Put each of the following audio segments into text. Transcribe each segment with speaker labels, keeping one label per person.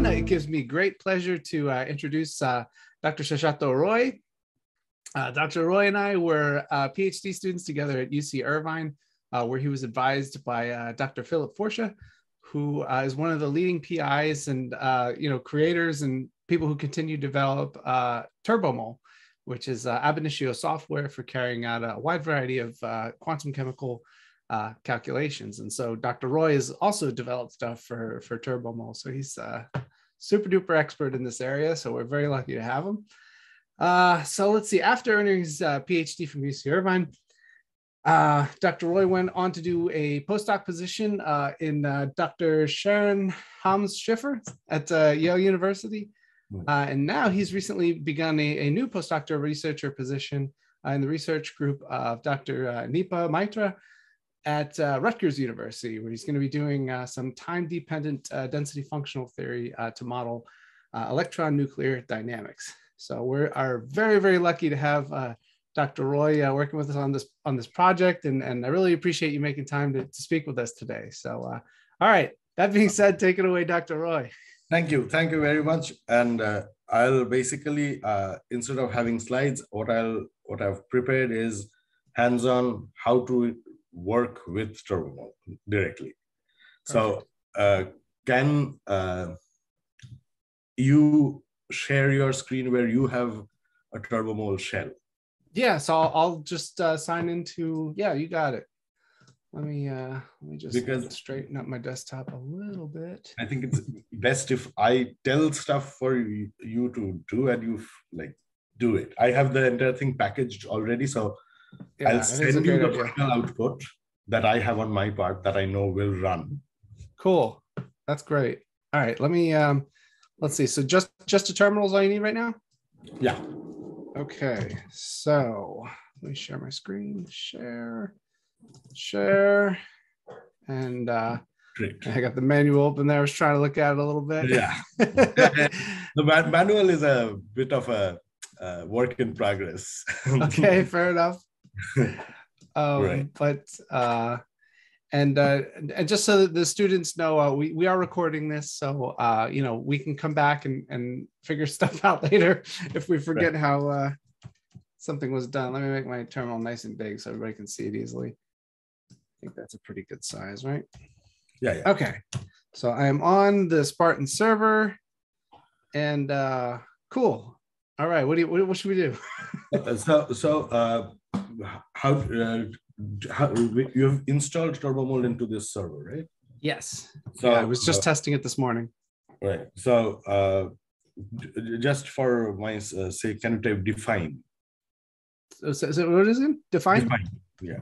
Speaker 1: everyone. It gives me great pleasure to uh, introduce uh, Dr. Saswata Roy. Uh, Dr. Roy and I were uh, PhD students together at UC Irvine, uh, where he was advised by uh, Dr. Philip Furche, who is one of the leading PIs and you know creators and people who continue to develop TurboMole, which is ab initio software for carrying out a wide variety of quantum chemical uh, calculations. And so Dr. Roy has also developed stuff for, for TurboMole. So he's a super duper expert in this area. So we're very lucky to have him. Uh, so let's see, after earning his uh, PhD from UC Irvine, uh, Dr. Roy went on to do a postdoc position uh, in uh, Dr. Sharon Hammes-Schiffer at Yale University. Hmm. and now he's recently begun a, a new postdoctoral researcher position in the research group of Dr. Neepa Maitra, at uh, Rutgers University, where he's going to be doing uh, some time-dependent uh, density functional theory uh, to model uh, electron nuclear dynamics. So we are very, very lucky to have uh, Dr. Roy working with us on this on this project, and, and I really appreciate you making time to, to speak with us today. So, all right, that being said, take it away, Dr. Roy.
Speaker 2: Thank you, thank you very much. And I'll basically, instead of having slides, what I'll what I've prepared is hands-on how to work with TurboMole directly. So uh, can uh, you share your screen where you have a TurboMole shell?
Speaker 1: Yeah, so I'll, I'll just uh, sign into, yeah, you got it. Let me uh let me just because straighten up my desktop a little bit.
Speaker 2: I think it's best if I tell stuff for you, you to do and you like do it. I have the entire thing packaged already, so yeah, I'll send you the final output that I have on my part that I know will run.
Speaker 1: Cool. That's great. All right. Let me um let's see. So just just a terminal is all you need right now?
Speaker 2: Yeah.
Speaker 1: Okay. So let me share my screen. Share, share, and uh Great. I got the manual open there. I was trying to look at it a little bit.
Speaker 2: Yeah. the manual is a bit of a uh, work in progress.
Speaker 1: okay, fair enough. Um, right. But uh, and uh, and just so that the students know, uh, we we are recording this, so uh, you know we can come back and and figure stuff out later if we forget right. how uh, something was done. Let me make my terminal nice and big so everybody can see it easily. I think that's a pretty good size, right?
Speaker 2: Yeah. yeah.
Speaker 1: Okay. So I am on the Spartan server, and uh, cool. All right. What do you? What, what should we do?
Speaker 2: Uh, so so uh, how, uh, how you have installed TurboMole into this server, right?
Speaker 1: Yes. So yeah, I was just uh, testing it this morning.
Speaker 2: Right. So uh, just for my uh, sake, can you type define?
Speaker 1: So, so, so what is it? Define? define.
Speaker 2: Yeah.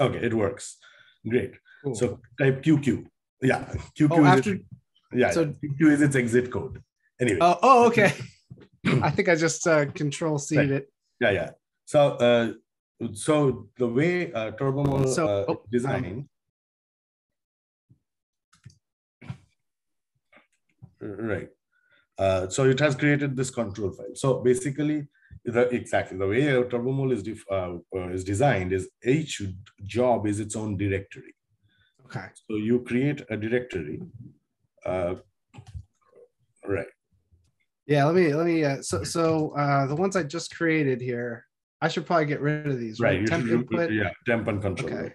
Speaker 2: Okay, it works. Great. Cool. So type QQ. Yeah, QQ. Oh, after. It, yeah, so QQ is its exit code. Anyway.
Speaker 1: Oh, oh okay. I think I just uh, control C right. it.
Speaker 2: Yeah, yeah. So, uh, so the way uh, TurboMole so, uh, oh, design. Right. Uh, so it has created this control file. So basically, the, exactly the way TurboMole is uh, uh, is designed is each job is its own directory.
Speaker 1: Okay.
Speaker 2: So you create a directory. Uh, right.
Speaker 1: Yeah, let me let me. Uh, so so uh, the ones I just created here, I should probably get rid of these.
Speaker 2: Right. right? Temp input. Yeah, temp and control. Okay.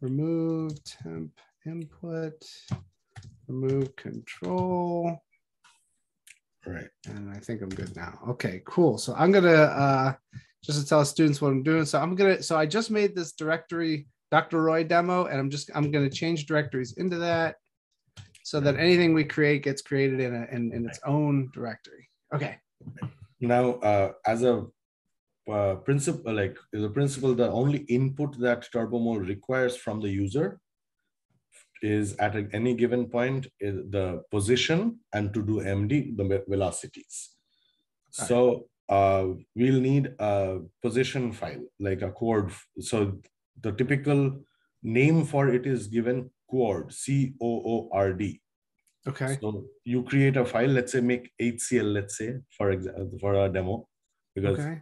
Speaker 1: Remove temp input. Remove control.
Speaker 2: Right.
Speaker 1: And I think I'm good now. Okay, cool. So I'm gonna uh, just to tell students what I'm doing. So I'm gonna. So I just made this directory Dr. Roy demo, and I'm just I'm gonna change directories into that so that anything we create gets created in, a, in, in its own directory. Okay.
Speaker 2: Now, uh, as a uh, principle, like the principle, the only input that TurboMole requires from the user is at a, any given point is the position and to do MD, the velocities. So uh, we'll need a position file, like a coord. So the typical name for it is given Coord, C O O R D.
Speaker 1: Okay.
Speaker 2: So you create a file, let's say make HCL, let's say, for example, for a demo, because okay.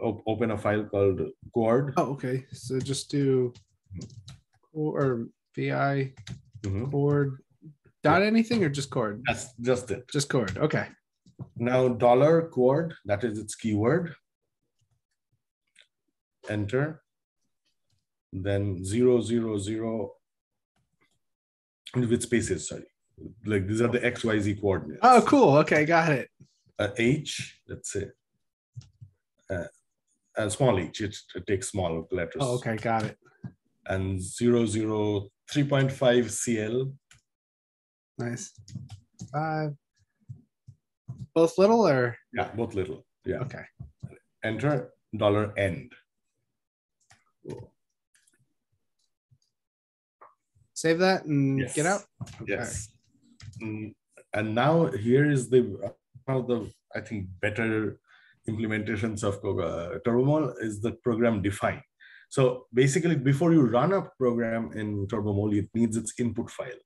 Speaker 2: open a file called Coord.
Speaker 1: Oh, okay. So just do or VI
Speaker 2: Mhm.
Speaker 1: Coord dot anything or just coord?
Speaker 2: That's just it.
Speaker 1: Just coord. Okay.
Speaker 2: Now dollar coord, that is its keyword. Enter. Then zero, zero, zero with spaces, sorry. Like these are the XYZ coordinates.
Speaker 1: Oh, cool. Okay, got it.
Speaker 2: A H, let's say. Uh, a small h, it, it takes small letters.
Speaker 1: Oh, okay, got it.
Speaker 2: And zero, zero, 3.5 CL.
Speaker 1: Nice. Five. Both little or
Speaker 2: Yeah, both little. Yeah.
Speaker 1: okay.
Speaker 2: Enter dollar end.
Speaker 1: Save that and
Speaker 2: Yes.
Speaker 1: get out.
Speaker 2: Yes. Mm, and now here is the one of the I think better implementations of uh, TurboMole is the program define. So basically, before you run a program in TurboMole, it needs its input file.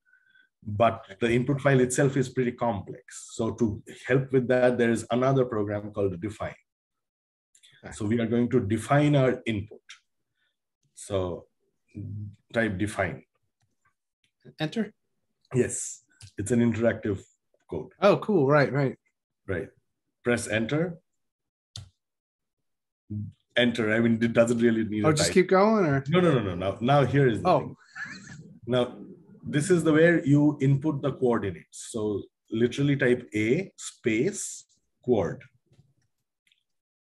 Speaker 2: But the input file itself is pretty complex. So to help with that, there is another program called define. So we are going to define our input. So type define.
Speaker 1: Enter.
Speaker 2: Yes, it's an interactive code,
Speaker 1: Oh, cool. Right, right.
Speaker 2: right? Press enter. Enter. I mean, it doesn't really need
Speaker 1: Oh, just
Speaker 2: type.
Speaker 1: keep going or
Speaker 2: No, no, no, no. Now, now here is the
Speaker 1: Oh.
Speaker 2: thing. Now, this is the where you input the coordinates. So literally type A space coord.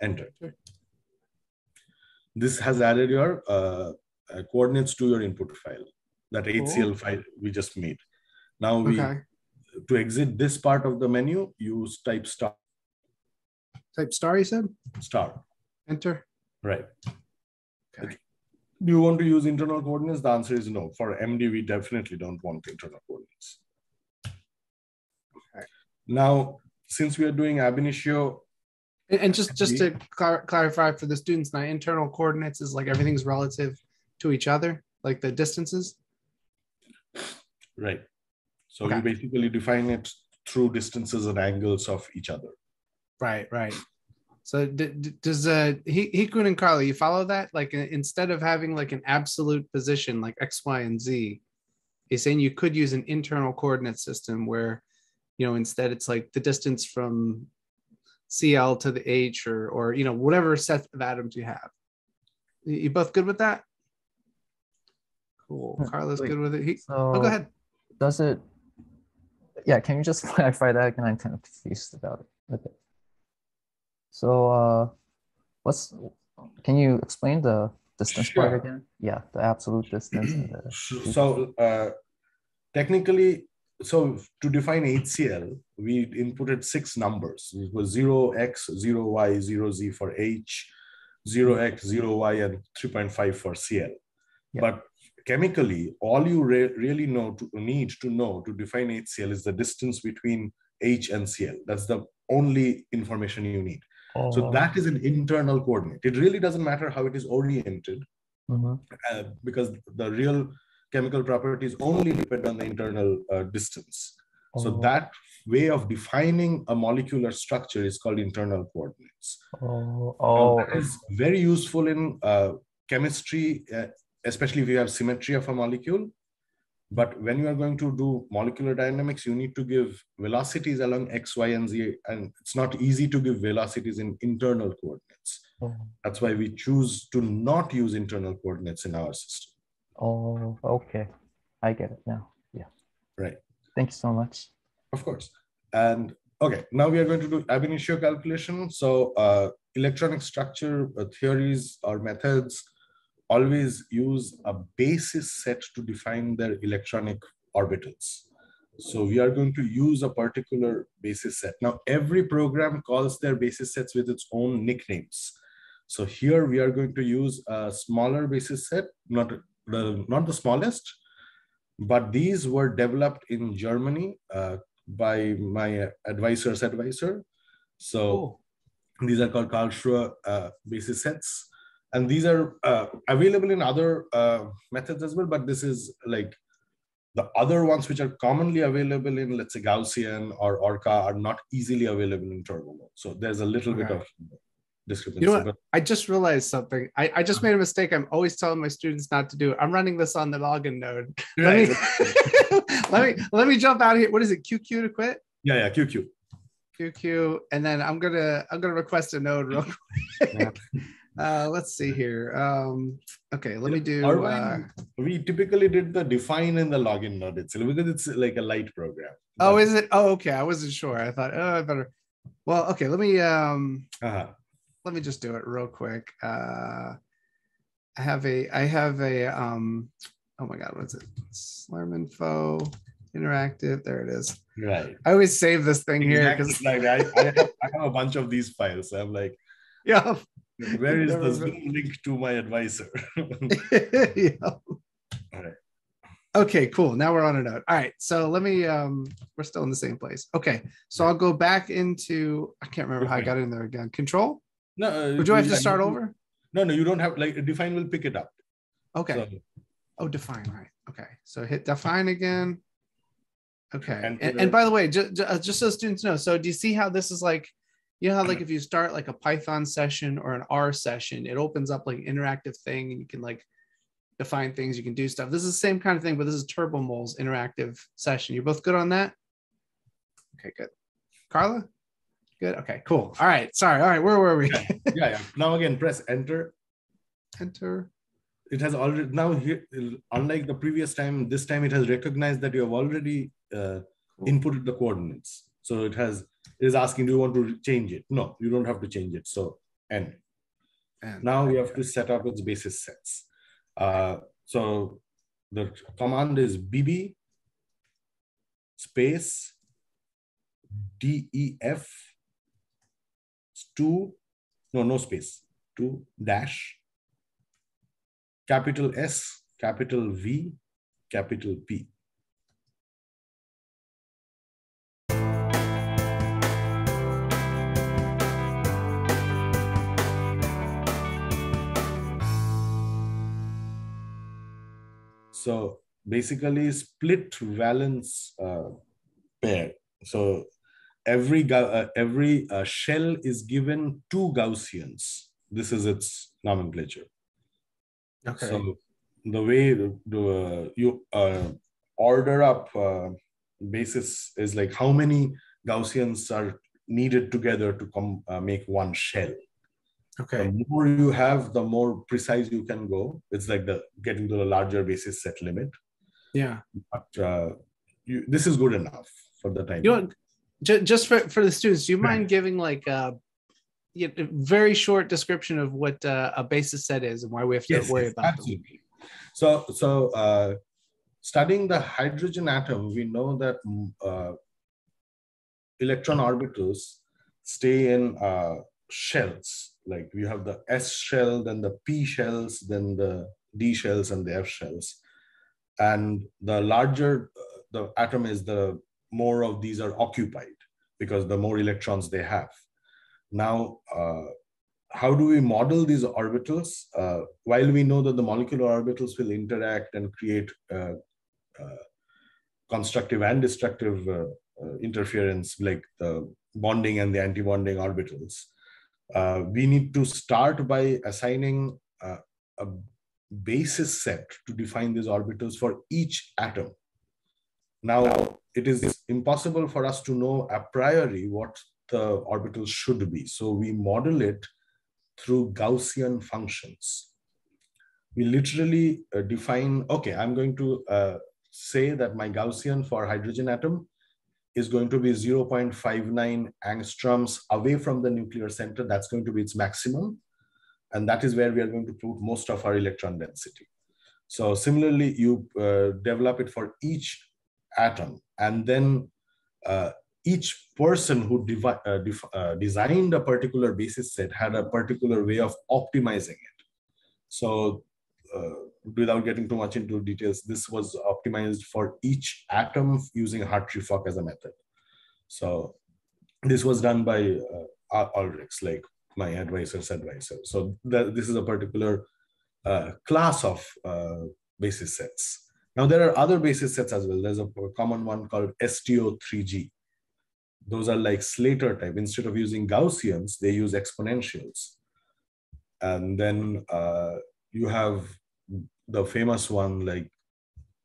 Speaker 2: Enter.
Speaker 1: Sure.
Speaker 2: This has added your uh, uh, coordinates to your input file, that HCL oh. file we just made. Now we
Speaker 1: okay.
Speaker 2: to exit this part of the menu, use type star
Speaker 1: Type star, you said?
Speaker 2: star.
Speaker 1: Enter.
Speaker 2: Right.
Speaker 1: Okay.
Speaker 2: Do you want to use internal coordinates? The answer is no. For MD, we definitely don't want internal coordinates.
Speaker 1: Okay.
Speaker 2: Now, since we are doing ab initio,
Speaker 1: And, and just just to clar- clarify for the students, now internal coordinates is like everything's relative to each other, like the distances.
Speaker 2: Right? So
Speaker 1: Okay.
Speaker 2: we basically define it through distances and angles of each other.
Speaker 1: Right, right. So d- d- does uh he Hikun and Carly, you follow that? Like uh, instead of having like an absolute position like X, Y, and Z, he's saying you could use an internal coordinate system where, you know, instead it's like the distance from CL to the H or or you know whatever set of atoms you have. You you both good with that? Cool.
Speaker 3: Hmm,
Speaker 1: Carla's
Speaker 3: wait.
Speaker 1: good with it. He,
Speaker 3: So
Speaker 1: oh, go ahead.
Speaker 3: Does it? Yeah, can you just clarify that again? I'm kind of confused about it. Okay. So, uh, what's? Can you explain the distance part again? Yeah, the absolute distance. and the,
Speaker 2: So uh, technically, so to define HCl, we inputted six numbers. It was 0x, 0y, 0z for H, 0x, 0y, and 3.5 for CL.
Speaker 3: Yeah.
Speaker 2: But chemically, all you re- really know to need to know to define HCl is the distance between H and Cl. That's the only information you need. So
Speaker 3: Oh,
Speaker 2: that is an internal coordinate. It really doesn't matter how it is oriented
Speaker 3: mhm.
Speaker 2: uh, because the real chemical properties only depend on the internal uh, distance. So
Speaker 3: Oh,
Speaker 2: that way of defining a molecular structure is called internal coordinates.
Speaker 3: Oh,
Speaker 2: Now,
Speaker 3: oh,
Speaker 2: that is very useful in uh, chemistry, uh, especially if you have symmetry of a molecule. But when you are going to do molecular dynamics, you need to give velocities along x, y, and z, and it's not easy to give velocities in internal coordinates.
Speaker 3: oh,
Speaker 2: That's why we choose to not use internal coordinates in our system.
Speaker 3: oh, okay. I get it now. Yeah.
Speaker 2: Right.
Speaker 3: Thank you so much.
Speaker 2: Of course. And okay, now we are going to do ab initio calculation. So uh, electronic structure uh, theories or methods always use a basis set to define their electronic orbitals. So we are going to use a particular basis set. Now, every program calls their basis sets with its own nicknames. So here we are going to use a smaller basis set, not the, not the smallest, but these were developed in Germany uh, by my advisor's advisor. So
Speaker 1: Cool.
Speaker 2: these are called Karlsruhe uh, basis sets. And these are uh, available in other uh, methods as well, but this is like the other ones which are commonly available in, let's say, Gaussian or Orca are not easily available in TurboMole. So there's a little bit of discrepancy.
Speaker 1: You know what? I just realized something. I, I just made a mistake. I'm always telling my students not to do. I'm running this on the login node. Let me let me let me jump out here. What is it? QQ to quit?
Speaker 2: yeah, yeah, QQ.
Speaker 1: QQ, and then I'm gonna I'm gonna request a node real quick. Uh, let's see here. Um, okay, let me do. Uh,
Speaker 2: we typically did the define in the login node itself because it's like a light program.
Speaker 1: oh, is it? Oh, okay. I wasn't sure. I thought. Oh, I better. Well, okay. Let me um
Speaker 2: uh
Speaker 1: let me just do it real quick. Uh, I have a I have a um oh my god, what's it? Slurm info interactive. There it is.
Speaker 2: right.
Speaker 1: I always save this thing here
Speaker 2: Exactly.
Speaker 1: because
Speaker 2: like I, I, have, I have a bunch of these files. I'm like,
Speaker 1: yeah.
Speaker 2: where is the Zoom link to my advisor?
Speaker 1: yeah.
Speaker 2: All right.
Speaker 1: Okay, cool. Now we're on a node. All right. So let me um we're still in the same place. Okay. So I'll go back into I can't remember how I got in there again. Control?
Speaker 2: no, uh,
Speaker 1: I have to start over?
Speaker 2: No, no, you don't have like define will pick it up.
Speaker 1: Okay.
Speaker 2: So,
Speaker 1: Oh, define, right. Okay. So hit define again. Okay.
Speaker 2: And
Speaker 1: And, and, by the way, just, just so students know, so do you see how this is like, you know how like if you start like a Python session or an R session, it opens up like interactive thing and you can like define things, you can do stuff. This is the same kind of thing, but this is TurboMole's interactive session. You're both good on that? Okay, good. Carla? Good. Okay, cool. All right. Sorry. All right. Where were we?
Speaker 2: yeah, yeah. Now again, press enter.
Speaker 1: Enter.
Speaker 2: It has already now here, unlike the previous time, this time it has recognized that you have already uh,
Speaker 1: Cool.
Speaker 2: inputted the coordinates. So it has it is asking, do you want to change it? No, you don't have to change it. So end.
Speaker 1: And
Speaker 2: Now we have to set up its basis sets. Uh, so the command is bb space def two no no space two dash capital S capital V capital P. So basically split valence uh, pair. So every uh, every uh, shell is given two Gaussians. This is its nomenclature.
Speaker 1: okay.
Speaker 2: So the way the, the, you uh, order up uh, basis is like how many Gaussians are needed together to come uh, make one shell.
Speaker 1: Okay.
Speaker 2: The more you have, the more precise you can go. It's like the getting to the larger basis set limit.
Speaker 1: Yeah.
Speaker 2: But uh, you, this is good enough for the time.
Speaker 1: You know, just, just for, for the students, do you mind giving like a, a very short description of what uh, a basis set is and why we have to
Speaker 2: yes,
Speaker 1: worry
Speaker 2: yes,
Speaker 1: about them?
Speaker 2: absolutely. So, so uh, studying the hydrogen atom, we know that mm, uh, electron orbitals stay in uh, shells. Like we have the S shell, then the P shells, then the D shells, and the F shells. And the larger the atom is, the more of these are occupied because the more electrons they have. Now, uh, how do we model these orbitals? Uh, while we know that the molecular orbitals will interact and create uh, uh, constructive and destructive uh, uh, interference, like the bonding and the anti-bonding orbitals, uh, we need to start by assigning uh, a basis set to define these orbitals for each atom. Now, it is impossible for us to know a priori what the orbitals should be. So we model it through Gaussian functions. We literally uh, define, okay, I'm going to uh, say that my Gaussian for hydrogen atom is going to be 0.59 angstroms away from the nuclear center. That's going to be its maximum. And that is where we are going to put most of our electron density. So similarly, you uh, develop it for each atom. And then uh, each person who uh, uh, designed a particular basis set had a particular way of optimizing it. So, uh, without getting too much into details, this was optimized for each atom using Hartree-Fock as a method. So, this was done by uh, Ahlrichs, like my advisor's advisor. So, that, this is a particular uh, class of uh, basis sets. Now, there are other basis sets as well. There's a common one called STO3G those are like Slater type. Instead of using Gaussians, they use exponentials. and then uh, you have the famous one like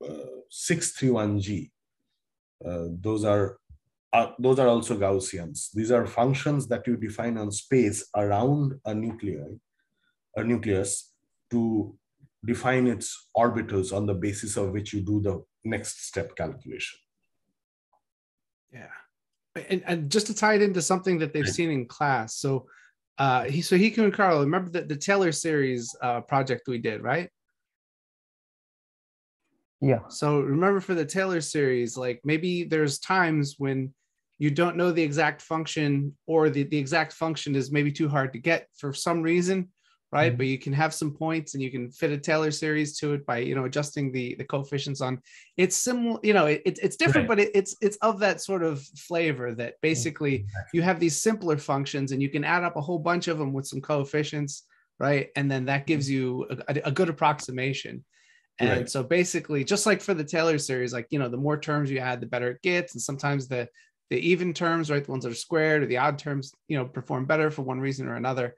Speaker 2: uh, 631G. Uh, those are uh, those are also Gaussians. These are functions that you define on space around a nuclei, a nucleus, to define its orbitals on the basis of which you do the next step calculation.
Speaker 1: Yeah. And, and just to tie it into something that they've seen in class. So uh he so he and Carl, remember the, the Taylor series uh project we did, right?
Speaker 3: Yeah.
Speaker 1: So remember for the Taylor series, like maybe there's times when you don't know the exact function or the, the exact function is maybe too hard to get for some reason right? Mm-hmm. But you can have some points and you can fit a Taylor series to it by you know adjusting the the coefficients on. It's similar, you know, it, it's different, right. but it, it's it's of that sort of flavor that basically you have these simpler functions and you can add up a whole bunch of them with some coefficients, right? And then that gives you a, a good approximation. And right. so basically, just like for the Taylor series, like you know, the more terms you add, the better it gets. And sometimes the the even terms, right, the ones that are squared or the odd terms, you know, perform better for one reason or another.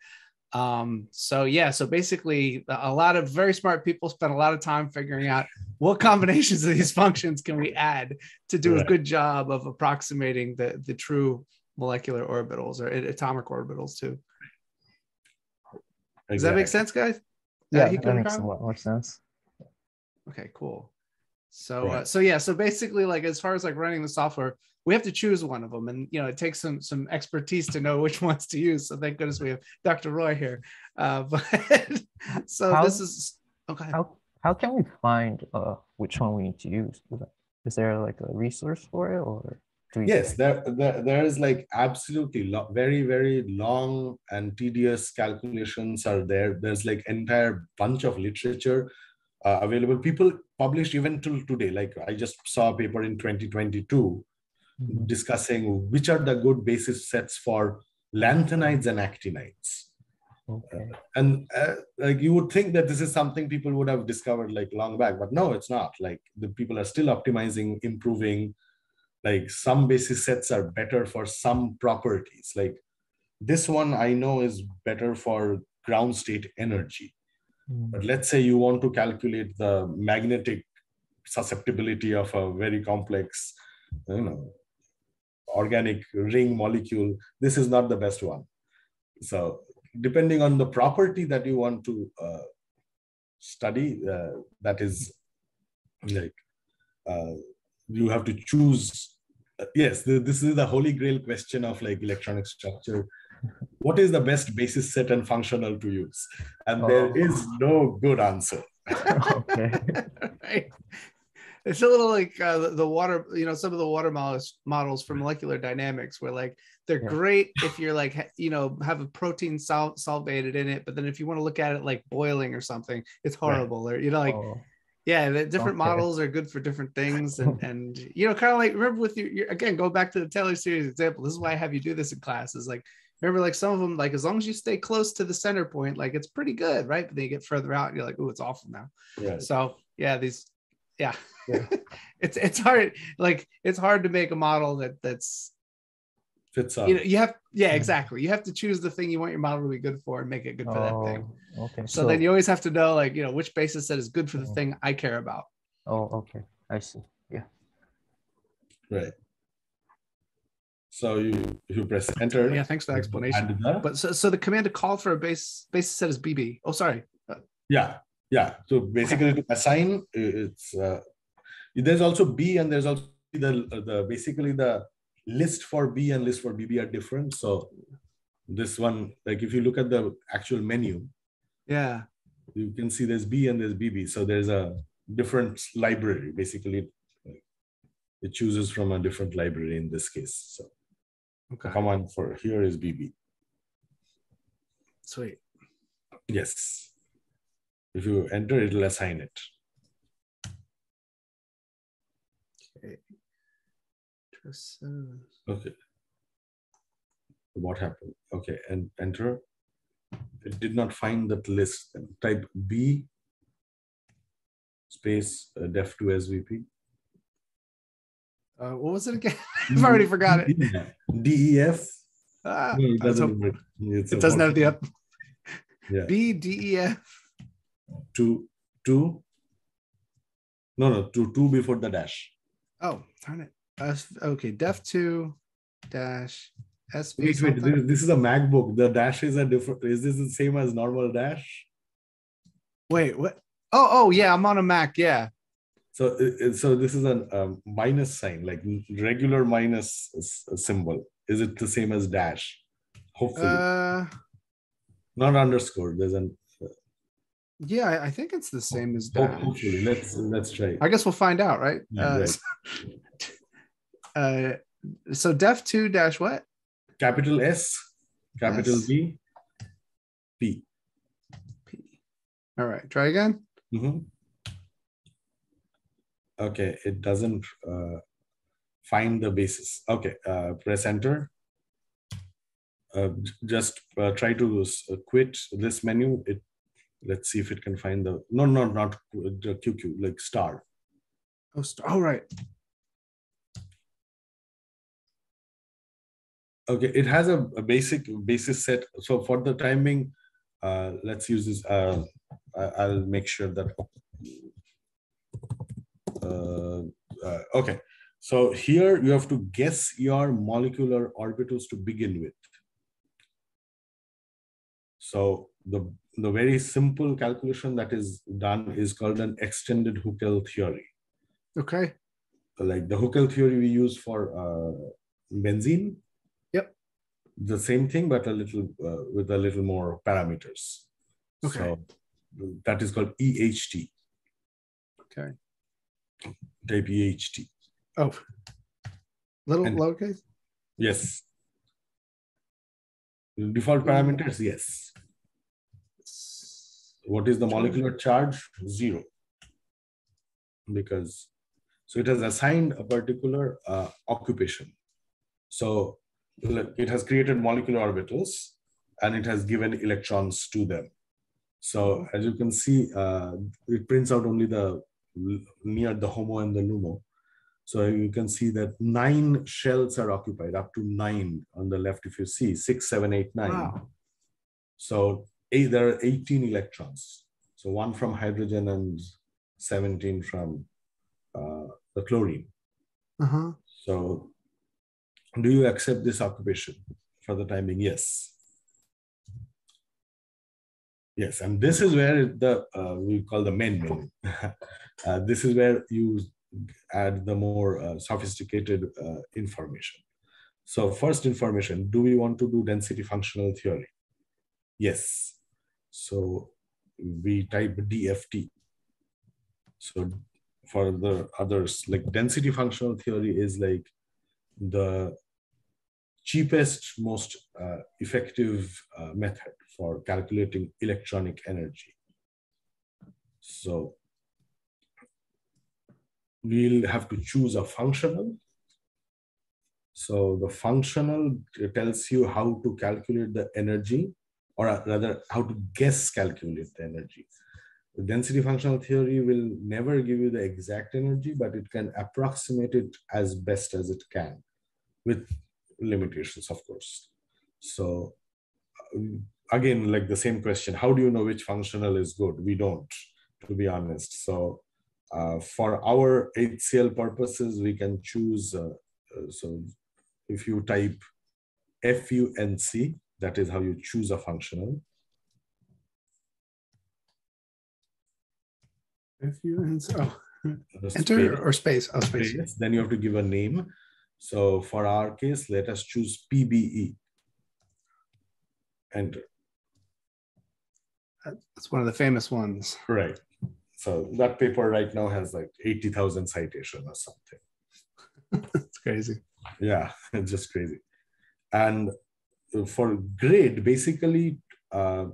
Speaker 1: Um, so yeah, so basically a lot of very smart people spend a lot of time figuring out what combinations of these functions can we add to do right. a good job of approximating the, the true molecular orbitals or atomic orbitals too. Exactly. Does that make sense, guys?
Speaker 3: Yeah, uh, that makes a lot more sense.
Speaker 1: Okay, cool. So, right. uh, so yeah, so basically, like as far as like running the software, we have to choose one of them and you know it takes some some expertise to know which ones to use. So thank goodness we have dr roy here. Uh, but so how, this is okay
Speaker 3: how, how can we find uh, which one we need to use? Is there like a resource for it or
Speaker 2: yes there, there there is like absolutely lo- very very long and tedious calculations are there. There's like entire bunch of literature uh, available people published even till today like i just saw a paper in 2022 mm-hmm. discussing which are the good basis sets for lanthanides and actinides. Okay. Uh, and uh, like you would think that this is something people would have discovered like long back, but no, it's not. Like the people are still optimizing, improving. Like some basis sets are better for some properties. Like this one I know is better for ground state energy. Mm. But let's say you want to calculate the magnetic susceptibility of a very complex, you know, organic ring molecule, this is not the best one. So depending on the property that you want to uh, study, uh, that is like uh, you have to choose. yes, this is the holy grail question of like electronic structure. What is the best basis set and functional to use? And oh. there is no good answer. okay.
Speaker 1: right it's a little like uh, the, the, water you know some of the water models models for molecular dynamics where like they're yeah. great if you're like you know have a protein sol- solvated in it but then if you want to look at it like boiling or something it's horrible right. or you know like oh. yeah the different okay. models are good for different things and and you know kind of like remember with your, your again go back to the taylor series example this is why i have you do this in classes like remember like some of them like as long as you stay close to the center point like it's pretty good right? But then you get further out and you're like oh it's awful now. Yeah so yeah these yeah, yeah. it's it's hard like it's hard to make a model that that's
Speaker 2: fits up.
Speaker 1: You know you have yeah exactly. You have to choose the thing you want your model to be good for and make it good for oh, that thing. Oh, okay. So, so, then you always have to know like you know which basis set is good for the oh. thing i care about.
Speaker 3: Oh okay. I see. Yeah.
Speaker 2: Right so you you press enter.
Speaker 1: Yeah thanks for the explanation. Uh, but so, so the command to call for a base basis set is bb oh sorry.
Speaker 2: Uh, yeah yeah. So basically to assign uh, it's uh, there's also b and there's also the the basically the list for b and list for bb are different. So this one like if you look at the actual menu
Speaker 1: yeah.
Speaker 2: you can see there's b and there's bb so there's a different library basically. It chooses from a different library in this case so okay. the command for here is bb
Speaker 1: sweet
Speaker 2: yes if you enter, it will assign it. Okay. Okay. What happened? Okay, and enter. It did not find that list. Type B space uh, def to SVP.
Speaker 1: Uh, what was it again? I've already forgot it.
Speaker 2: DEF.
Speaker 1: Ah, no, it doesn't, it doesn't have the up.
Speaker 2: Yeah.
Speaker 1: B D E F.
Speaker 2: Two, two. No, no, two, two before the dash.
Speaker 1: Oh, darn it. S, okay, def two dash SV.
Speaker 2: Wait, wait. This, this is a MacBook. The dash is a different. Is this the same as normal dash?
Speaker 1: Wait, what? Oh, oh, yeah, I'm on a Mac. Yeah.
Speaker 2: So, it- it- so this is a um, minus sign, like regular minus s- symbol. Is it the same as dash? Hopefully,
Speaker 1: Uh,
Speaker 2: not underscore. There's an
Speaker 1: yeah, I- think it's the same as dash.
Speaker 2: hopefully. Let's let's try.
Speaker 1: I guess we'll find out, right?
Speaker 2: Yeah,
Speaker 1: uh,
Speaker 2: right.
Speaker 1: uh, so def two dash what?
Speaker 2: Capital S, capital
Speaker 1: Yes.
Speaker 2: B, P.
Speaker 1: P. All right, try again.
Speaker 2: Mhm. Okay, it doesn't uh, find the basis. Okay, uh, press enter. Uh, just uh, try to uh, quit this menu. It let's see if it can find the no, no, not the QQ like star.
Speaker 1: Oh, st- all right.
Speaker 2: Okay, it has a, a basic basis set. So for the timing, uh, let's use this. Uh, I'll make sure that. Uh, uh, okay, so here you have to guess your molecular orbitals to begin with. So the the very simple calculation that is done is called an extended Huckel theory.
Speaker 1: Okay.
Speaker 2: Like the Huckel theory we use for uh, benzene.
Speaker 1: Yep.
Speaker 2: The same thing, but a little uh, with a little more parameters.
Speaker 1: Okay.
Speaker 2: So that is called EHT,
Speaker 1: Okay.
Speaker 2: Type EHT.
Speaker 1: Oh, little
Speaker 2: And-
Speaker 1: lowercase.
Speaker 2: Yes. Default parameters, yes. What is the molecular charge? Zero. Because, so it has assigned a particular uh, occupation. So it has created molecular orbitals and it has given electrons to them. So as you can see, uh, it prints out only the near the HOMO and the LUMO. So you can see that nine shells are occupied, up to nine on the left. If you see six, seven, eight, nine.
Speaker 1: Wow.
Speaker 2: So eight, there are 18 electrons. So one from hydrogen and 17 from uh, the chlorine.
Speaker 1: Uh huh.
Speaker 2: So do you accept this occupation for the time being? Yes. Yes, and this is where the uh, we call the main menu. uh, this is where you add the more uh, sophisticated uh, information. So first information, do we want to do density functional theory? Yes. So we type DFT. So for the others, like density functional theory is like the cheapest, most uh, effective uh, method for calculating electronic energy. So we'll have to choose a functional. So the functional tells you how to calculate the energy, or rather how to guess calculate the energy. The density functional theory will never give you the exact energy, but it can approximate it as best as it can with limitations, of course. So again, like the same question, how do you know which functional is good? We don't, to be honest. So uh, for our HCl purposes, we can choose, uh, uh, so if you type FUNC, that is how you choose a functional.
Speaker 1: Enter, oh, enter
Speaker 2: space-
Speaker 1: or space. Oh, space.
Speaker 2: space, then you have to give a name. So for our case, let us choose PBE. Enter.
Speaker 1: That's one of the famous ones.
Speaker 2: Right. So that paper right now has like 80,000 citation or something.
Speaker 1: It's crazy.
Speaker 2: Yeah, it's just crazy. And for grade, basically, uh,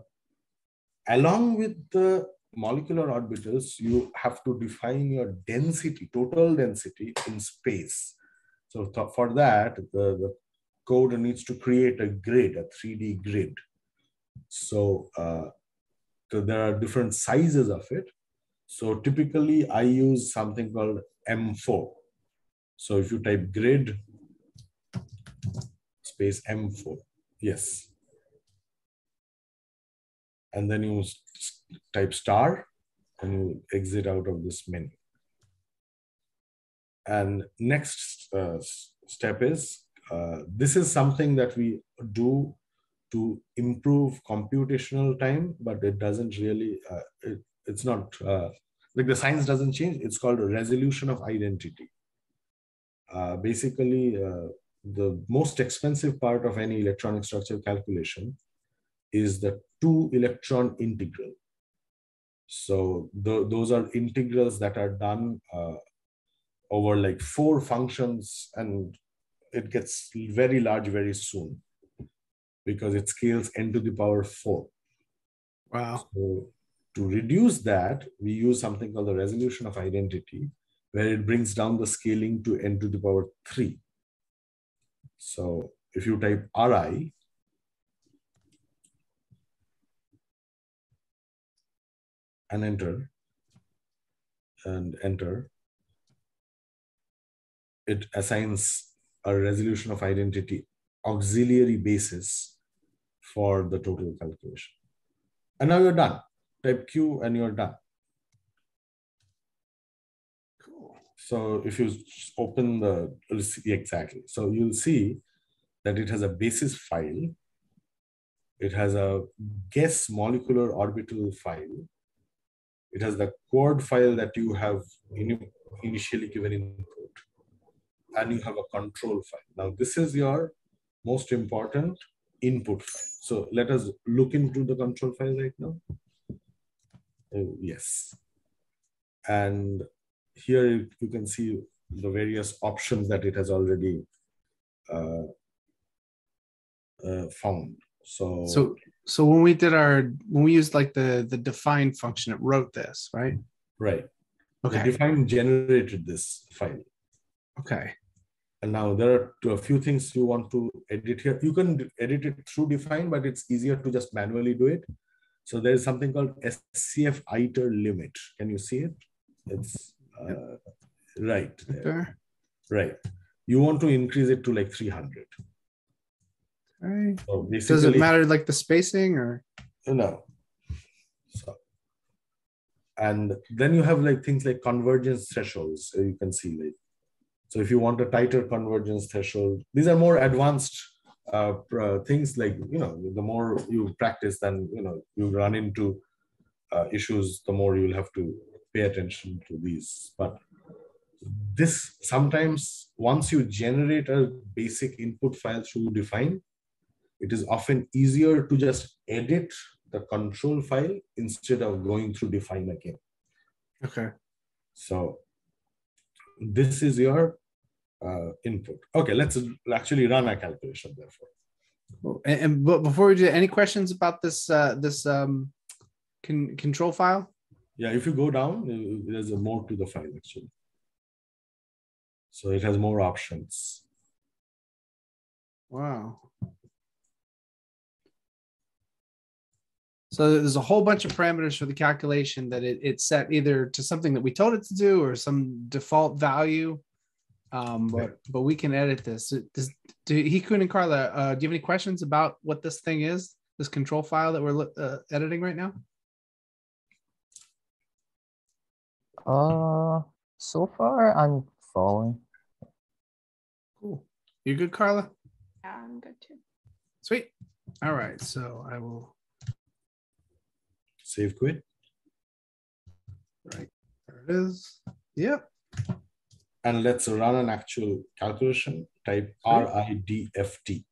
Speaker 2: along with the molecular orbitals, you have to define your density, total density in space. So th- for that, the, the code needs to create a grid, a 3D grid. So, uh, so there are different sizes of it. So typically I use something called M4. So if you type grid space M4, yes. and then you type star and you exit out of this menu. And next uh, step is, uh, this is something that we do to improve computational time, but it doesn't really, uh, it, it's not, uh, like the science doesn't change. It's called a resolution of identity. Uh, basically, uh, the most expensive part of any electronic structure calculation is the two electron integral. So the, those are integrals that are done uh, over like four functions and it gets very large very soon because it scales n to the power four.
Speaker 1: Wow.
Speaker 2: So to reduce that, we use something called the resolution of identity, where it brings down the scaling to n to the power three. So if you type Ri, and enter, and enter, it assigns a resolution of identity auxiliary basis for the total calculation. And now you're done. Type Q and you're done.
Speaker 1: Cool.
Speaker 2: So if you open the, exactly. So you'll see that it has a basis file. It has a guess molecular orbital file. It has the code file that you have initially given input. And you have a control file. Now this is your most important input file. So let us look into the control file right now. Oh, yes. And here you can see the various options that it has already uh, uh, found. So,
Speaker 1: so, so when we did our, when we used like the, the define function, it wrote this, right?
Speaker 2: Right.
Speaker 1: Okay.
Speaker 2: The define generated this file.
Speaker 1: Okay.
Speaker 2: And now there are a few things you want to edit here. You can edit it through define, but it's easier to just manually do it. So there is something called SCF iter limit. Can you see it? It's uh, right there. Right. You want to increase it to like 300.
Speaker 1: Okay. So Does it matter like the spacing or?
Speaker 2: No. So, and then you have like things like convergence thresholds. So you can see like so if you want a tighter convergence threshold, these are more advanced uh, things like, you know, the more you practice, then, you know, you run into uh, issues, the more you'll have to pay attention to these. But this sometimes, once you generate a basic input file through define, it is often easier to just edit the control file instead of going through define again.
Speaker 1: Okay.
Speaker 2: So this is your uh, input. Okay, let's actually run a calculation therefore.
Speaker 1: And, and before we do, any questions about this uh, this um, con control file?
Speaker 2: Yeah, if you go down, uh, there's a more to the file actually. So it has more options.
Speaker 1: Wow. So there's a whole bunch of parameters for the calculation that it, it set either to something that we told it to do or some default value. Um, but but we can edit this. Does do Hikun and Carla? Uh, do you have any questions about what this thing is? This control file that we're uh, editing right now?
Speaker 3: Uh, so far I'm following.
Speaker 1: Cool. You good, Carla?
Speaker 4: Yeah, I'm good too.
Speaker 1: Sweet. All right. So I will
Speaker 2: save quit.
Speaker 1: Right. There it is. Yep
Speaker 2: and let's run an actual calculation. Type RIDFT.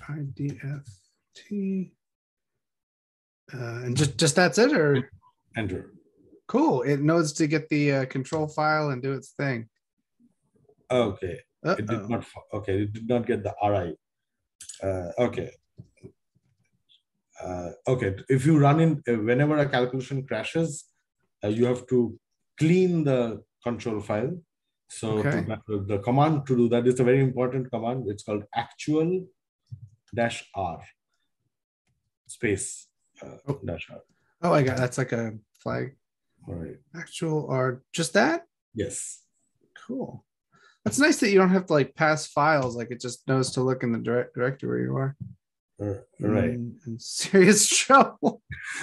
Speaker 1: RIDFT. Uh, and just, just that's it or?
Speaker 2: Enter.
Speaker 1: Cool. It knows to get the uh, control file and do its thing.
Speaker 2: Okay. Uh -oh. It did not, okay, it did not get the RI. Uh, okay. Uh, okay, if you run in, uh, whenever a calculation crashes, uh, you have to clean the control file so okay. to, the command to do that is a very important command. It's called actual dash R space uh, oh. dash R.
Speaker 1: Oh, I got that's like a flag.
Speaker 2: All right.
Speaker 1: Actual R, just that?
Speaker 2: Yes.
Speaker 1: Cool. That's nice that you don't have to like pass files. Like it just knows to look in the direct directory where you are.
Speaker 2: Right.
Speaker 1: in, in serious trouble.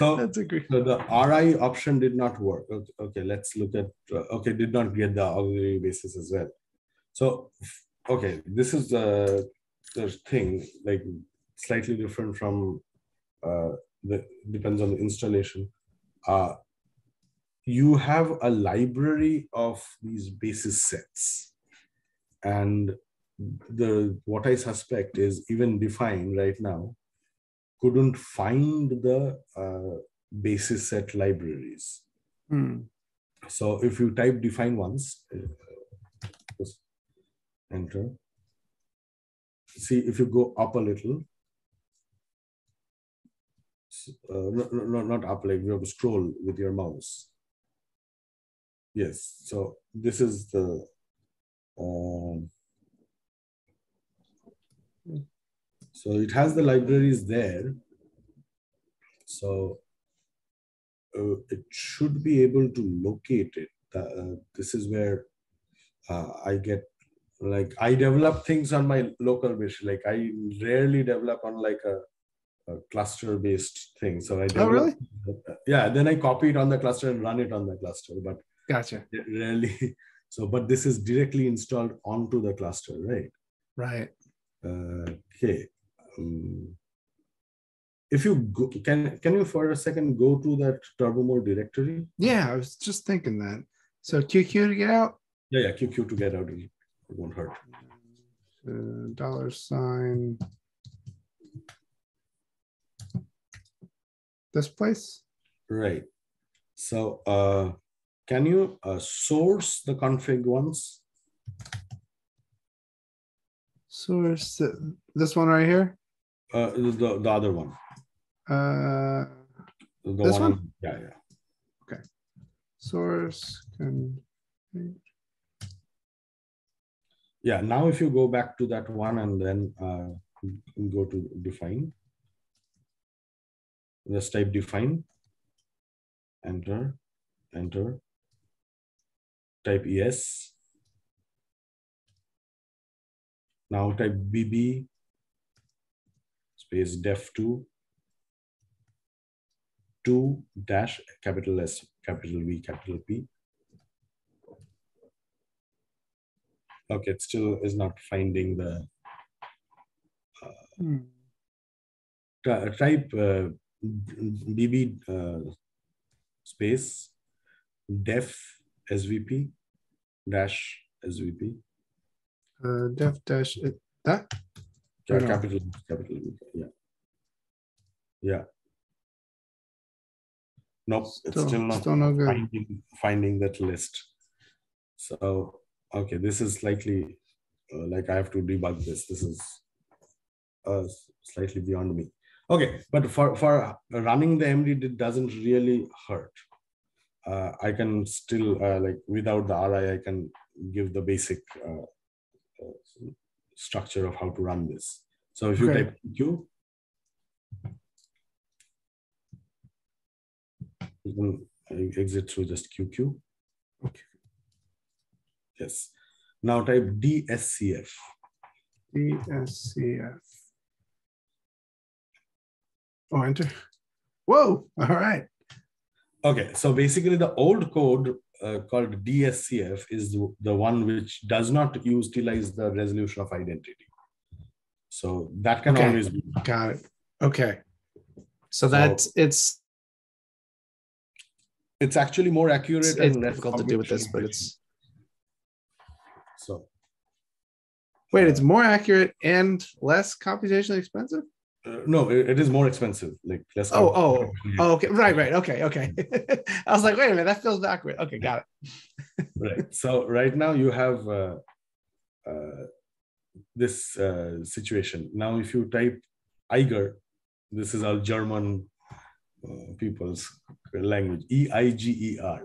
Speaker 2: so,
Speaker 1: That's a great.
Speaker 2: So the RI option did not work. Okay, okay, let's look at, uh, okay, did not get the auxiliary basis as well. So, okay, this is the, the thing, like slightly different from, uh, the, depends on the installation. Uh, you have a library of these basis sets. And the, what I suspect is even defined right now, couldn't find the uh, basis set libraries.
Speaker 1: Hmm.
Speaker 2: So if you type define once, uh, just enter. See if you go up a little. Uh, no, no, no, not up, like you have to scroll with your mouse. Yes, so this is the um, so it has the libraries there. So uh, it should be able to locate it. Uh, this is where uh, I get like I develop things on my local basis. Like I rarely develop on like a, a cluster based thing. So I
Speaker 1: Oh,
Speaker 2: develop,
Speaker 1: really?
Speaker 2: yeah. Then I copy it on the cluster and run it on the cluster, but
Speaker 1: Gotcha.
Speaker 2: rarely. So, but this is directly installed onto the cluster, right?
Speaker 1: Right.
Speaker 2: Uh, okay. Um, if you go, can can you for a second go to that turbomole directory?
Speaker 1: Yeah, I was just thinking that. So QQ to get out.
Speaker 2: Yeah, yeah, QQ to get out. It won't hurt.
Speaker 1: Uh, dollar sign. This place.
Speaker 2: Right. So uh, can you uh, source the config once?
Speaker 1: Source. This one right here.
Speaker 2: Uh, the, the other one.
Speaker 1: Uh,
Speaker 2: The
Speaker 1: This
Speaker 2: one?
Speaker 1: one?
Speaker 2: on- Yeah, Okay.
Speaker 1: source can.
Speaker 2: Yeah, now if you go back to that one and then uh, go to define. Just type define. Enter, enter. Type yes. Now type BB space def2 2 dash capital S, capital V, capital P. Okay, it still is not finding the
Speaker 1: Hmm.
Speaker 2: Type uh, bb uh, space def svp dash svp
Speaker 1: Uh, def dash that.
Speaker 2: Yeah, capital yeah. Yeah. Nope it's
Speaker 1: Still,
Speaker 2: still not
Speaker 1: still no good.
Speaker 2: finding finding that list. So okay this is slightly uh, like i have to debug this. This is uh, slightly beyond me. Okay but for for running the md it doesn't really hurt. Uh, i can still uh, like without the ri i can give the basic uh, uh, structure of how to run this so if you
Speaker 1: Okay.
Speaker 2: type q you can exit through just qq
Speaker 1: Okay.
Speaker 2: Yes. Now type DSCF.
Speaker 1: DSCF. Oh, enter. Whoa. All right.
Speaker 2: Okay, so basically the old code uh, called DSCF is the, one which does not utilize the resolution of identity. So that can
Speaker 1: Okay.
Speaker 2: always be.
Speaker 1: Got it. Okay. So that's it's
Speaker 2: It's actually more accurate.
Speaker 1: it's,
Speaker 2: and
Speaker 1: it's difficult to do with this, but it's.
Speaker 2: So
Speaker 1: wait, it's more accurate and less computationally expensive.
Speaker 2: Uh, no, it, it is more expensive, like less.
Speaker 1: Oh, oh, oh, okay, right, right, okay, okay. I was like, wait a minute, that feels accurate. Okay, got it.
Speaker 2: right so right now you have uh, uh, this uh, situation now if you type eiger this is our german uh, people's language e-i-g-e-r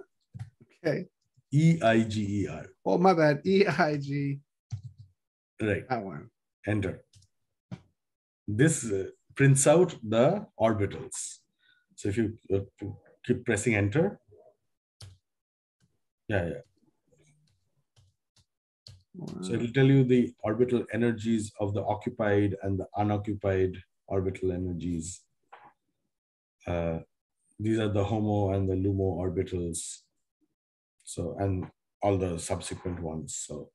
Speaker 1: Okay.
Speaker 2: e-i-g-e-r
Speaker 1: Oh, my bad. E I G.
Speaker 2: right
Speaker 1: That one.
Speaker 2: enter this uh, prints out the orbitals so if you uh, keep pressing enter yeah yeah So it'll tell you the orbital energies of the occupied and the unoccupied orbital energies. Uh, these are the HOMO and the LUMO orbitals. So, and all the subsequent ones. So,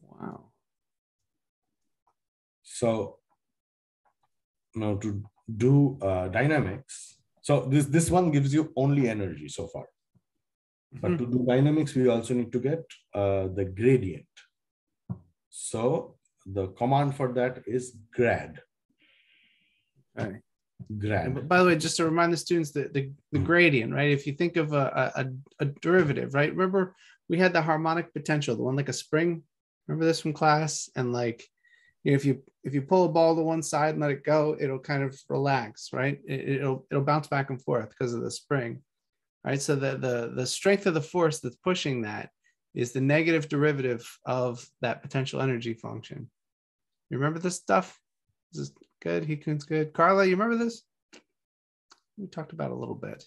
Speaker 1: wow.
Speaker 2: So now to do uh, dynamics, so this, this one gives you only energy so far. But to do dynamics, we also need to get uh, the gradient. So the command for that is grad.
Speaker 1: Okay.
Speaker 2: Grad.
Speaker 1: And by the way, just to remind the students that the, the gradient, right? If you think of a, a, a derivative, right? Remember we had the harmonic potential, the one like a spring. Remember this from class? And like, you know, if you if you pull a ball to one side and let it go, it'll kind of relax, right? It, it'll it'll bounce back and forth because of the spring. Right. So the the the strength of the force that's pushing that is the negative derivative of that potential energy function. You remember this stuff? This is good. Hekun's good. Carla, you remember this? We talked about it a little bit.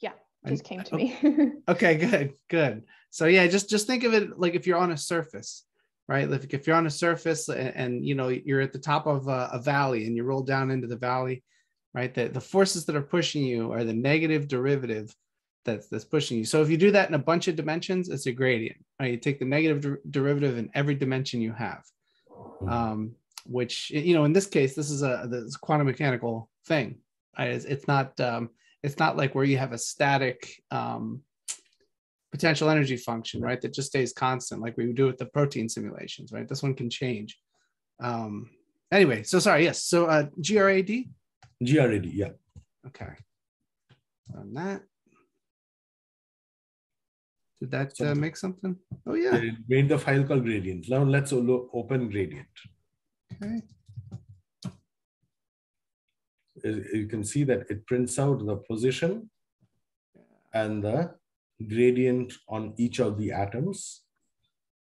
Speaker 4: Yeah,
Speaker 1: I-
Speaker 4: just came
Speaker 1: I-
Speaker 4: to oh, me.
Speaker 1: Okay, good, good. So yeah, just just think of it like if you're on a surface, right? Like if you're on a surface and, and you know you're at the top of a, a valley and you roll down into the valley, right? The the forces that are pushing you are the negative derivative that's that's pushing you. So if you do that in a bunch of dimensions, it's a gradient. Right? You take the negative der- derivative in every dimension you have. Um, which you know in this case this is a this quantum mechanical thing right? it's, it's not um, it's not like where you have a static um, potential energy function right. that just stays constant like we would do with the protein simulations right? This one can change. Um, anyway so sorry yes so uh, grad
Speaker 2: GRAD, yeah.
Speaker 1: okay. On that. Did that uh, make something? Oh yeah.
Speaker 2: They made the file called gradient. Now let's open gradient.
Speaker 1: okay.
Speaker 2: You can see that it prints out the position and the gradient on each of the atoms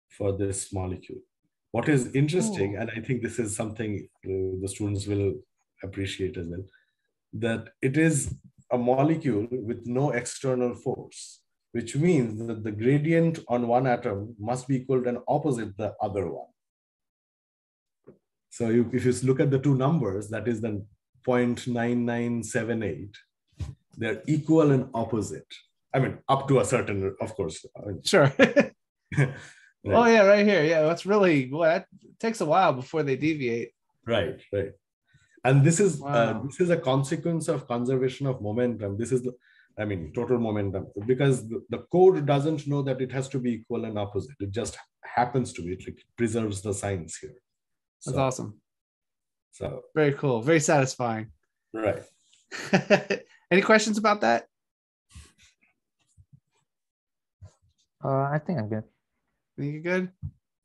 Speaker 2: for this molecule. What is interesting,
Speaker 1: Cool.
Speaker 2: and I think this is something uh, the students will appreciate as well, that it is a molecule with no external force, which means that the gradient on one atom must be equal and opposite the other one. So you, if you look at the two numbers, that is then 0.9978, they're equal and opposite. I mean, up to a certain, of course. uh,
Speaker 1: sure
Speaker 2: Right.
Speaker 1: oh yeah right here yeah that's really well that takes a while before they deviate
Speaker 2: Right, right. And this is uh, this is a consequence of conservation of momentum. This is the, I mean, total momentum because the, the code doesn't know that it has to be equal and opposite. It just happens to be. It like preserves the signs here.
Speaker 1: that's awesome
Speaker 2: so
Speaker 1: very cool very satisfying
Speaker 2: right.
Speaker 1: any questions about that
Speaker 3: Uh, I think I'm good.
Speaker 1: think you good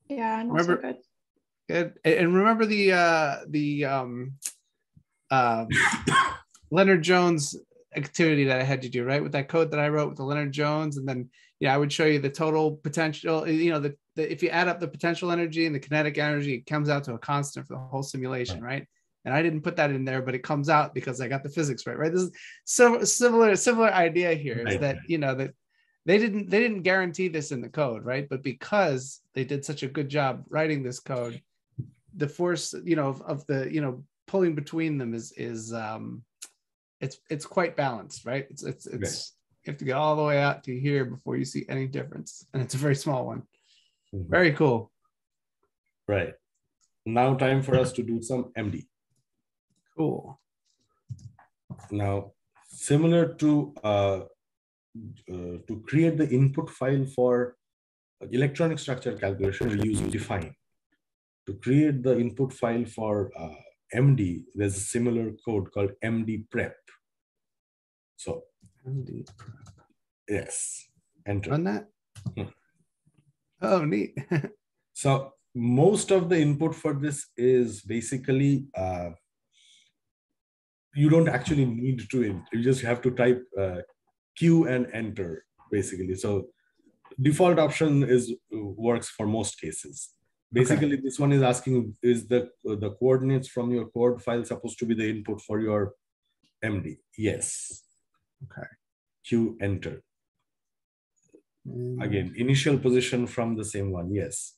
Speaker 4: yeah, I'm
Speaker 1: Remember-
Speaker 4: also good.
Speaker 1: Good. And and remember the uh the um uh Lennard-Jones activity that I had to do, right? With that code that I wrote with the Lennard-Jones. And then yeah, I would show you the total potential, you know, the, the if you add up the potential energy and the kinetic energy, it comes out to a constant for the whole simulation, right? And I didn't put that in there, but it comes out because I got the physics right, right? This is so similar, similar idea here is
Speaker 2: Right.
Speaker 1: that you know that they didn't they didn't guarantee this in the code, right? But because they did such a good job writing this code, the force you know of, of the you know pulling between them is is um it's it's quite balanced right it's it's it's you have to get all the way out to here before you see any difference and it's a very small one
Speaker 2: Mhm.
Speaker 1: very cool
Speaker 2: Right. Now time for us to do some MD.
Speaker 1: cool
Speaker 2: Now, similar to uh, to create the input file for electronic structure calculation, we use define. To create the input file for uh, MD, there's a similar code called MD prep. So
Speaker 1: MD.
Speaker 2: yes, enter.
Speaker 1: run that
Speaker 2: Hmm.
Speaker 1: oh neat
Speaker 2: So most of the input for this is basically uh, you don't actually need to. You just have to type uh, Q and enter basically. So default option is works for most cases. Basically, this one is asking is the the coordinates from your coord file supposed to be the input for your MD? Yes.
Speaker 1: Okay.
Speaker 2: Q enter.
Speaker 1: And
Speaker 2: Again, initial position from the same one. Yes.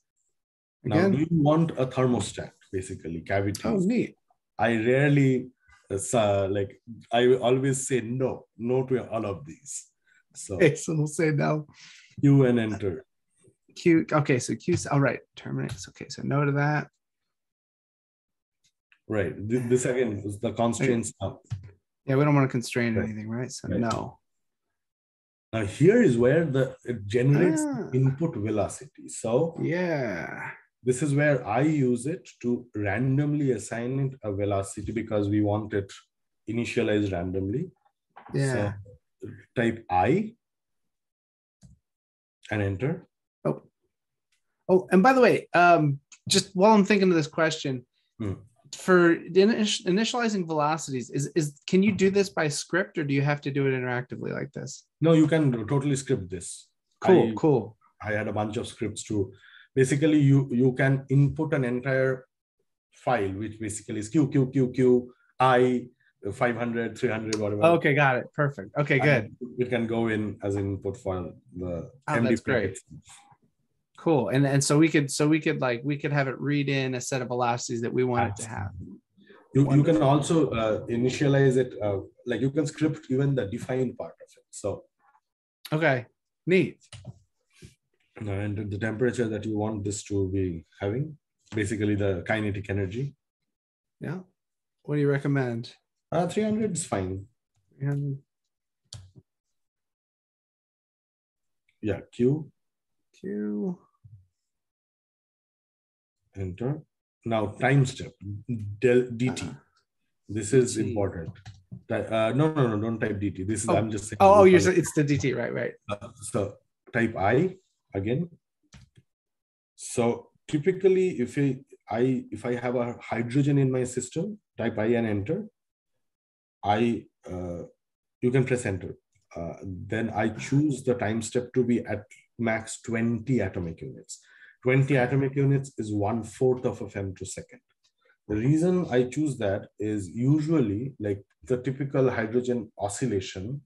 Speaker 2: Now,
Speaker 1: Again.
Speaker 2: do you want a thermostat? Basically, cavity?
Speaker 1: Oh, neat.
Speaker 2: I rarely, uh, like, I always say no, no to all of these. So
Speaker 1: Okay, so we'll say no.
Speaker 2: You and enter.
Speaker 1: Q. Okay, so Q. All right, terminates. Okay, so no to that.
Speaker 2: Right. Th- This again is the constraints. Now,
Speaker 1: Yeah, we don't want to constrain
Speaker 2: Right.
Speaker 1: anything, right? So
Speaker 2: Right.
Speaker 1: no.
Speaker 2: Now here is where the it generates
Speaker 1: Ah.
Speaker 2: input velocity. So
Speaker 1: Yeah.
Speaker 2: This is where I use it to randomly assign it a velocity because we want it initialized randomly.
Speaker 1: Yeah.
Speaker 2: So type I and enter.
Speaker 1: Oh. Oh, and by the way, um, just while I'm thinking of this question,
Speaker 2: Hmm.
Speaker 1: for initializing velocities, is is can you do this by script or do you have to do it interactively like this?
Speaker 2: No, you can totally script this.
Speaker 1: Cool,
Speaker 2: I-
Speaker 1: cool.
Speaker 2: I had a bunch of scripts too. Basically, you you can input an entire file, which basically is Q, Q, Q, Q, I, 500, 300, whatever.
Speaker 1: Okay, got it. Perfect. Okay, good.
Speaker 2: It can go in as input for the
Speaker 1: Oh,
Speaker 2: MD
Speaker 1: that's great. Cool. And and so we could so we could like we could have it read in a set of velocities that we want it to have.
Speaker 2: You, you can also uh, initialize it, uh, like you can script even the define part of it. So,
Speaker 1: Okay. Neat.
Speaker 2: And the temperature that you want this to be having, basically the kinetic energy.
Speaker 1: Yeah. What do you recommend?
Speaker 2: Uh, 300 is fine.
Speaker 1: 300
Speaker 2: Yeah, Q,
Speaker 1: Q.
Speaker 2: enter. Now time step, del dt.
Speaker 1: Uh,
Speaker 2: This is
Speaker 1: DT.
Speaker 2: important. Uh, no, no, no, don't type dt. This is,
Speaker 1: Oh.
Speaker 2: I'm just saying.
Speaker 1: Oh, oh, you're so- it's the DT, right? Right.
Speaker 2: Uh, so type I again. So typically, if I, if I have a hydrogen in my system, type I and enter. I uh, you can press enter. Uh, then I choose the time step to be at max 20 atomic units. 20 atomic units is one fourth of a femtosecond. The reason I choose that is usually like the typical hydrogen oscillation,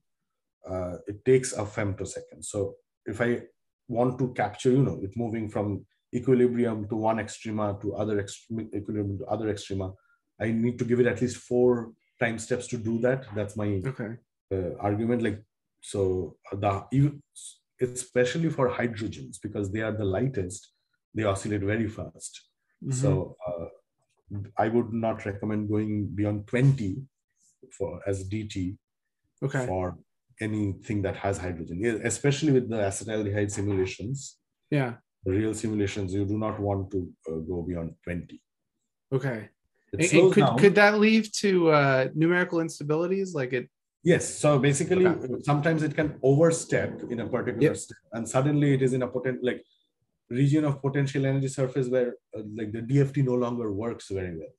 Speaker 2: uh, it takes a femtosecond. So if I want to capture, you know, it moving from equilibrium to one extrema to other extreme equilibrium to other extrema, I need to give it at least four time steps to do that. That's my
Speaker 1: Okay.
Speaker 2: uh, argument. Like so, the you especially for hydrogens because they are the lightest, they oscillate very fast.
Speaker 1: Mhm.
Speaker 2: So uh, I would not recommend going beyond 20 for as DT
Speaker 1: okay.
Speaker 2: for anything that has hydrogen, especially with the acetaldehyde simulations.
Speaker 1: Yeah.
Speaker 2: Real simulations, you do not want to uh, go beyond 20.
Speaker 1: Okay. And- and could,
Speaker 2: down.
Speaker 1: could that lead to uh, numerical instabilities? Like it,
Speaker 2: Yes. So basically,
Speaker 1: Okay.
Speaker 2: sometimes it can overstep in a particular
Speaker 1: Yep.
Speaker 2: step, and suddenly it is in a potent like region of potential energy surface where uh, like the DFT no longer works very well.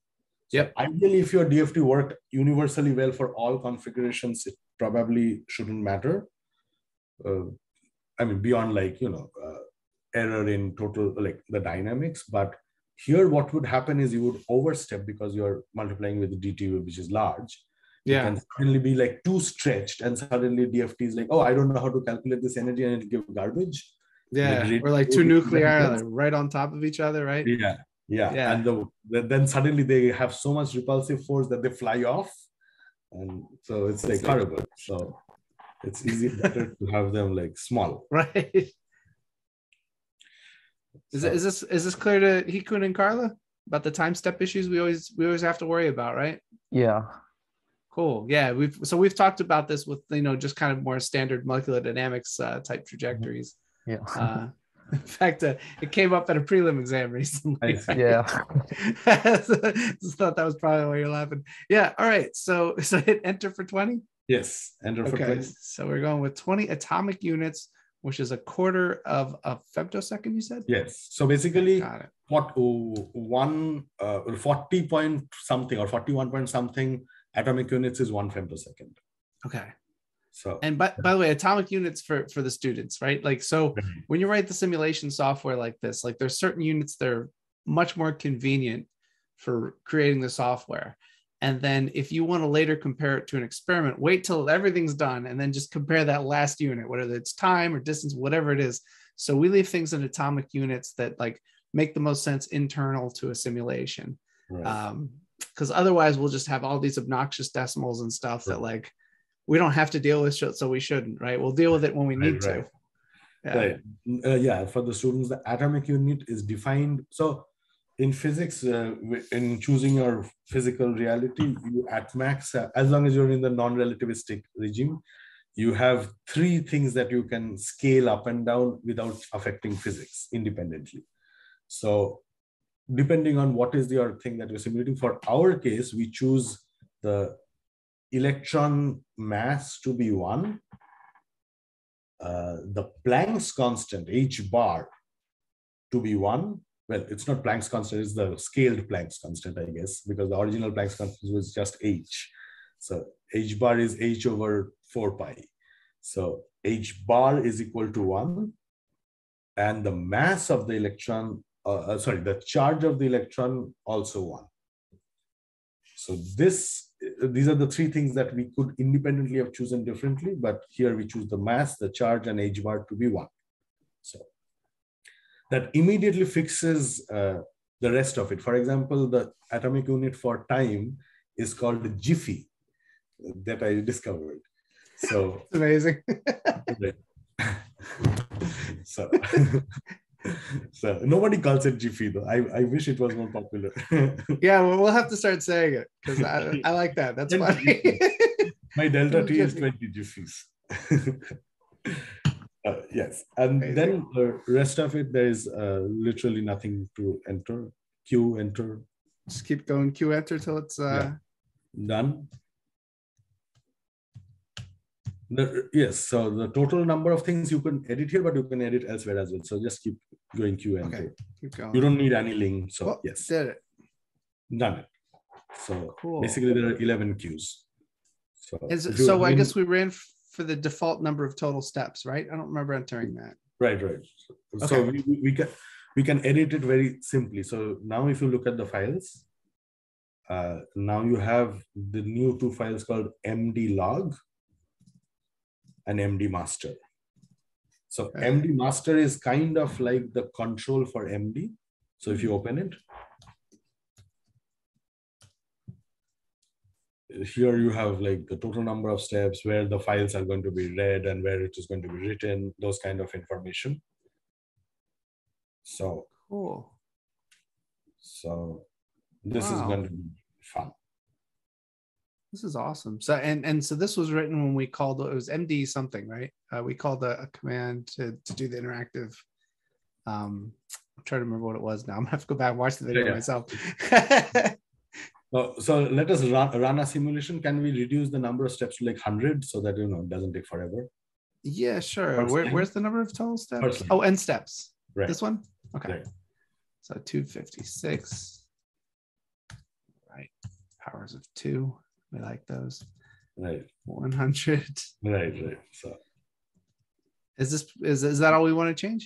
Speaker 2: So
Speaker 1: Yep.
Speaker 2: Ideally, if your DFT worked universally well for all configurations, it probably shouldn't matter. Uh, I mean, beyond like you know uh, error in total like the dynamics, but here what would happen is you would overstep because you're multiplying with the DT, which is large
Speaker 1: yeah.
Speaker 2: can suddenly be like too stretched and suddenly DFT is like, oh, I don't know how to calculate this energy and it'll give garbage.
Speaker 1: Yeah.
Speaker 2: Like,
Speaker 1: Or like two nuclei like, right on top of each other, right?
Speaker 2: Yeah. Yeah.
Speaker 1: Yeah.
Speaker 2: And the- then suddenly they have so much repulsive force that they fly off. And so it's like horrible. So it's easy better to have them like small.
Speaker 1: Right. Is,
Speaker 2: So-
Speaker 1: it, is this is this clear to Hikun and Carla about the time step issues we always we always have to worry about, right?
Speaker 3: Yeah.
Speaker 1: Cool. Yeah, we've so we've talked about this with you know just kind of more standard molecular dynamics uh, type trajectories.
Speaker 3: Yeah.
Speaker 1: Uh, in fact, uh, it came up at a prelim exam recently.
Speaker 2: I see.
Speaker 3: yeah.
Speaker 1: Just thought that was probably why you're laughing. Yeah. All right. So so hit enter for twenty.
Speaker 2: Yes. Enter for
Speaker 1: Okay.
Speaker 2: 20.
Speaker 1: So we're going with twenty atomic units, which is a quarter of a femtosecond. You said.
Speaker 2: Yes. So basically,
Speaker 1: Got it.
Speaker 2: what oh, one uh, 40 point something or 41 point something atomic units is one femtosecond.
Speaker 1: Okay.
Speaker 2: So
Speaker 1: And by, by the way, atomic units for for the students, right? Like so when you write the simulation software like this, like there's certain units that are much more convenient for creating the software. And then if you want to later compare it to an experiment, wait till everything's done and then just compare that last unit, whether it's time or distance, whatever it is. So we leave things in atomic units that like make the most sense internal to a simulation.
Speaker 2: Right.
Speaker 1: Um, because otherwise we'll just have all these obnoxious decimals and stuff that like we don't have to deal with, so we shouldn't, right? We'll deal with it when we need
Speaker 2: right.
Speaker 1: to. Yeah.
Speaker 2: Right. Uh, yeah, for the students, the atomic unit is defined. So in physics, uh, in choosing your physical reality, you at max, uh, as long as you're in the non-relativistic regime, you have three things that you can scale up and down without affecting physics independently. So depending on what is your thing that you're simulating, for our case, we choose the electron mass to be one uh, the Planck's constant, h bar, to be one. Well, it's not Planck's constant, it's the scaled Planck's constant, I guess, because the original Planck's constant was just h. So h bar is h over 4 pi. So h bar is equal to 1. And the mass of the electron, uh, uh, sorry, the charge of the electron also 1. So this, these are the three things that we could independently have chosen differently, but here we choose the mass, the charge, and h bar to be one. So that immediately fixes uh, the rest of it. For example, the atomic unit for time is called jiffy that I discovered. So
Speaker 1: amazing.
Speaker 2: so so nobody calls it jiffy though. I, I wish it was more popular.
Speaker 1: yeah, well, we'll have to start saying it because I, I like that. That's funny.
Speaker 2: My delta T is 20 jiffies. Uh, yes, and
Speaker 1: Amazing.
Speaker 2: then the rest of it, there is uh, literally nothing to enter. Q enter,
Speaker 1: Just keep going Q enter till it's uh
Speaker 2: done. The, yes, so the total number of things you can edit here, but you can edit elsewhere as well. So just keep going Q enter.
Speaker 1: okay. Keep going.
Speaker 2: You don't need any link. So
Speaker 1: Oh,
Speaker 2: yes,
Speaker 1: did it.
Speaker 2: done it. So
Speaker 1: Cool.
Speaker 2: basically, there are 11 Qs. So,
Speaker 1: Is, so I guess we ran for the default number of total steps, right? I don't remember entering that.
Speaker 2: Right, right. So
Speaker 1: Okay.
Speaker 2: we, we- we can we can edit it very simply. So now if you look at the files, uh, now you have the new two files called md log and md master. So
Speaker 1: Okay.
Speaker 2: md master is kind of like the control for md. So if you mm-hmm. open it, here you have like the total number of steps where the files are going to be read and where it is going to be written those kind of information so
Speaker 1: Cool.
Speaker 2: so this is going to be fun
Speaker 1: This is awesome. So and and so this was written when we called it was MD something, right? Uh, we called a, a command to to do the interactive. Um, I'm trying to remember what it was now. I'm gonna have to go back and watch the video
Speaker 2: Yeah, yeah.
Speaker 1: myself.
Speaker 2: so, so let us run, run a simulation can we reduce the number of steps to like 100 so that you know it doesn't take forever
Speaker 1: yeah, sure. Where, where's the number of total steps?
Speaker 2: First.
Speaker 1: Oh, end steps.
Speaker 2: right
Speaker 1: This one? Okay.
Speaker 2: Right.
Speaker 1: So 256. Right. Powers of two. We like those.
Speaker 2: right
Speaker 1: 100.
Speaker 2: right right so
Speaker 1: Is this is is that all we want to change?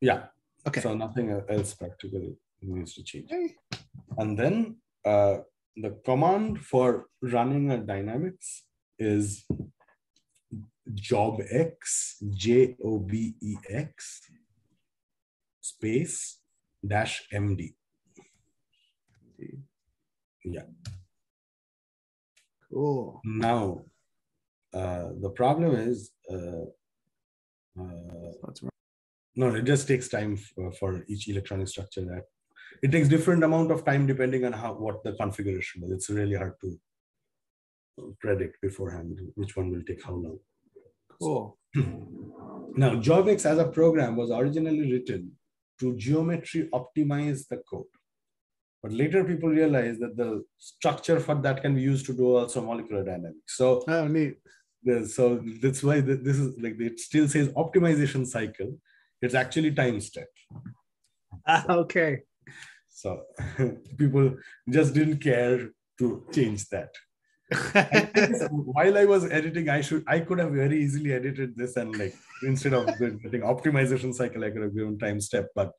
Speaker 2: yeah
Speaker 1: Okay.
Speaker 2: so nothing else practically needs to change
Speaker 1: Okay.
Speaker 2: And then uh, the command for running a dynamics is job x j o b e x space dash md. Yeah.
Speaker 1: Cool.
Speaker 2: Now, uh, the problem is, uh, uh, no, it just takes time for, for each electronic structure that it takes different amount of time depending on how what the configuration is. It's really hard to predict beforehand which one will take how long.
Speaker 1: Cool.
Speaker 2: Now, Jobex as a program was originally written to geometry optimize the code. But later people realized that the structure for that can be used to do also molecular dynamics. So
Speaker 1: Oh, neat.
Speaker 2: so that's why this is like it still says optimization cycle. It's actually time step.
Speaker 1: Ah, okay.
Speaker 2: So people just didn't care to change that. While I was editing, I should I could have very easily edited this and like instead of getting optimization cycle, I could have given time step, but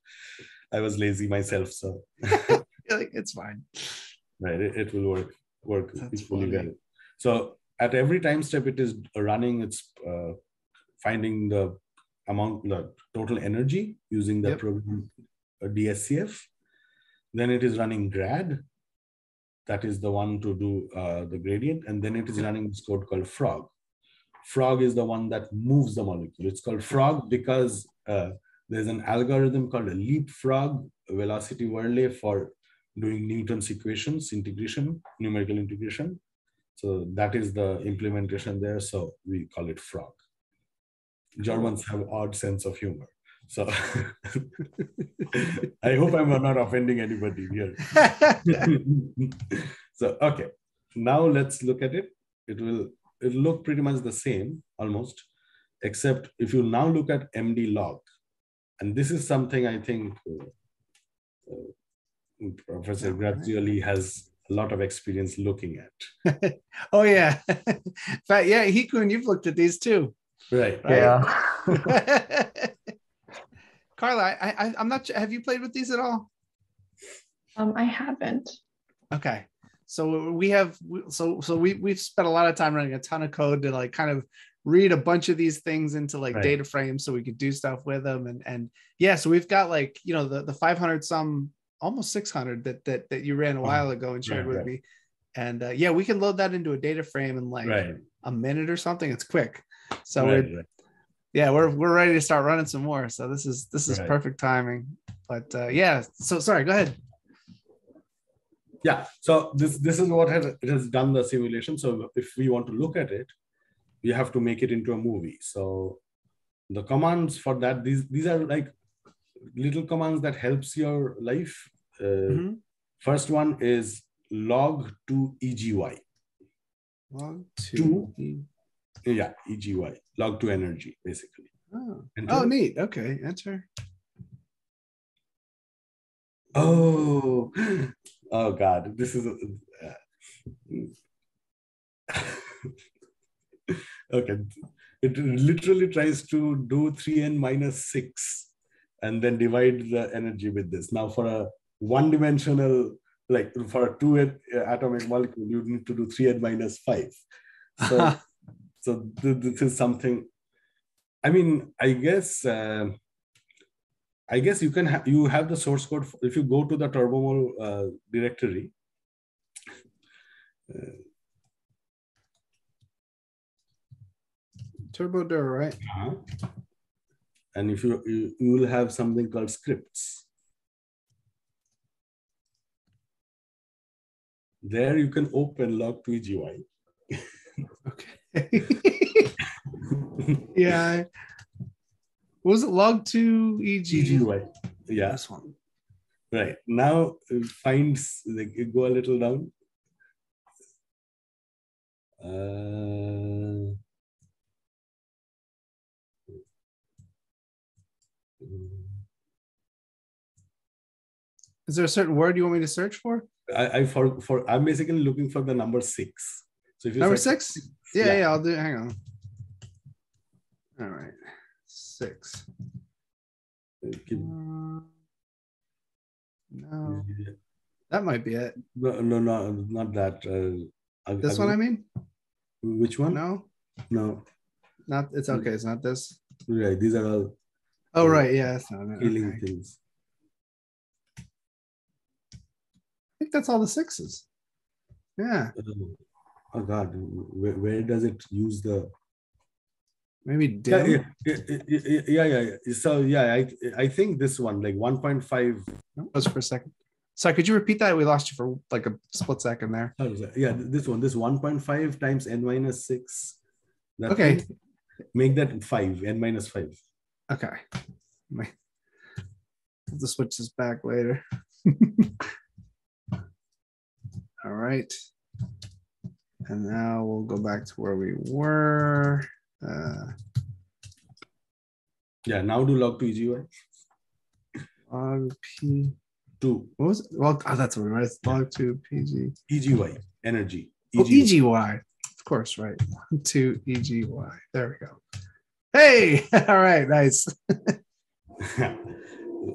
Speaker 2: I was lazy myself. So
Speaker 1: like, it's fine.
Speaker 2: right, it, it will work work
Speaker 1: That's
Speaker 2: equally
Speaker 1: funny.
Speaker 2: well. So at every time step, it is running. It's uh, finding the amount, the total energy using the
Speaker 1: Yep.
Speaker 2: program uh, DSCF. Then it is running grad. That is the one to do uh, the gradient, and then it is running this code called frog. Frog is the one that moves the molecule. It's called frog because uh, there's an algorithm called a leapfrog velocity Verlet for doing Newton's equations, integration, numerical integration. So that is the implementation there. So we call it frog. Germans have odd sense of humor. So I hope I'm not offending anybody here. so okay, now let's look at it. It will it'll look pretty much the same almost, except if you now look at MD log, and this is something I think uh, uh, Professor Grazioli has a lot of experience looking at.
Speaker 1: oh yeah. but yeah, Hikun, you've looked at these too.
Speaker 2: Right.
Speaker 1: Right.
Speaker 3: Yeah.
Speaker 1: Carla, I, I, I'm not. Have you played with these at all?
Speaker 4: Um, I haven't.
Speaker 1: Okay. So we have so so we we've spent a lot of time running a ton of code to like kind of read a bunch of these things into like
Speaker 2: Right.
Speaker 1: data frames so we could do stuff with them and and yeah so we've got like you know the the 500 some almost 600 that that that you ran a while ago and shared
Speaker 2: Right,
Speaker 1: with
Speaker 2: right.
Speaker 1: me. And uh, yeah we can load that into a data frame in like
Speaker 2: Right.
Speaker 1: a minute or something. It's quick. So
Speaker 2: right,
Speaker 1: we're
Speaker 2: right.
Speaker 1: yeah we're we're ready to start running some more. So this is this is
Speaker 2: Right.
Speaker 1: perfect timing. But uh yeah so sorry go ahead.
Speaker 2: Yeah so this this is what has it has done the simulation. So if we want to look at it we have to make it into a movie. So the commands for that these these are like little commands that helps your life. Uh,
Speaker 1: mm -hmm.
Speaker 2: First one is log to EGY.
Speaker 1: Log to,
Speaker 2: yeah, EGY, log to energy, basically.
Speaker 1: Oh,
Speaker 2: enter.
Speaker 1: oh neat. Okay, enter.
Speaker 2: Oh, oh God, this is. Uh, okay, it literally tries to do 3n minus 6 and then divide the energy with this now for a one dimensional like for a two at- atomic molecule you need to do 3n minus 5 so so th- this is something i mean i guess uh, i guess you can ha- you have the source code f- if you go to the turbomole uh, directory
Speaker 1: TURBODIR, right?
Speaker 2: Uh-huh. And if you, you you will have something called scripts. There you can open log 2 GY.
Speaker 1: Okay. yeah. What was it? Log two E EG.
Speaker 2: GGY. Yeah,
Speaker 1: This one.
Speaker 2: right. Now uh, find like go a little down. Uh,
Speaker 1: Is there a certain word you want me to search for?
Speaker 2: I, I for for I'm basically looking for the number six. So if you
Speaker 1: Number
Speaker 2: search-
Speaker 1: six? Yeah, yeah, I'll do it. Hang on. All right. Six.
Speaker 2: uh,
Speaker 1: Uh, no, that might be it.
Speaker 2: No, no, no, not that. Uh, I-
Speaker 1: This
Speaker 2: I
Speaker 1: one, I
Speaker 2: mean, which one?
Speaker 1: No,
Speaker 2: No,
Speaker 1: not. It's okay. It's not this.
Speaker 2: right. These are all
Speaker 1: Oh, right. Yeah, that's not it.
Speaker 2: healing
Speaker 1: Okay.
Speaker 2: things.
Speaker 1: I think that's all the sixes. Yeah,
Speaker 2: Oh, oh God, where, where does it use the?
Speaker 1: maybe
Speaker 2: Yeah,
Speaker 1: dim.
Speaker 2: yeah, yeah, yeah, yeah. So yeah, I I think this one like 1.5.
Speaker 1: No, was for a second. Sorry, could you repeat that? We lost you for like a split second there.
Speaker 2: Yeah, this one, this 1.5 times n minus six. that
Speaker 1: Okay.
Speaker 2: thing, Make that five, n minus five.
Speaker 1: Okay. My, have to switch this back later. All right. And now we'll go back to where we were. Uh,
Speaker 2: Yeah, now do log to EGY.
Speaker 1: log P.
Speaker 2: Two
Speaker 1: What was it? Well, oh, that's what we were. Log two PG.
Speaker 2: EGY energy.
Speaker 1: Oh, EGY. Of course, right. Log two EGY. There we go. Hey, all right, nice.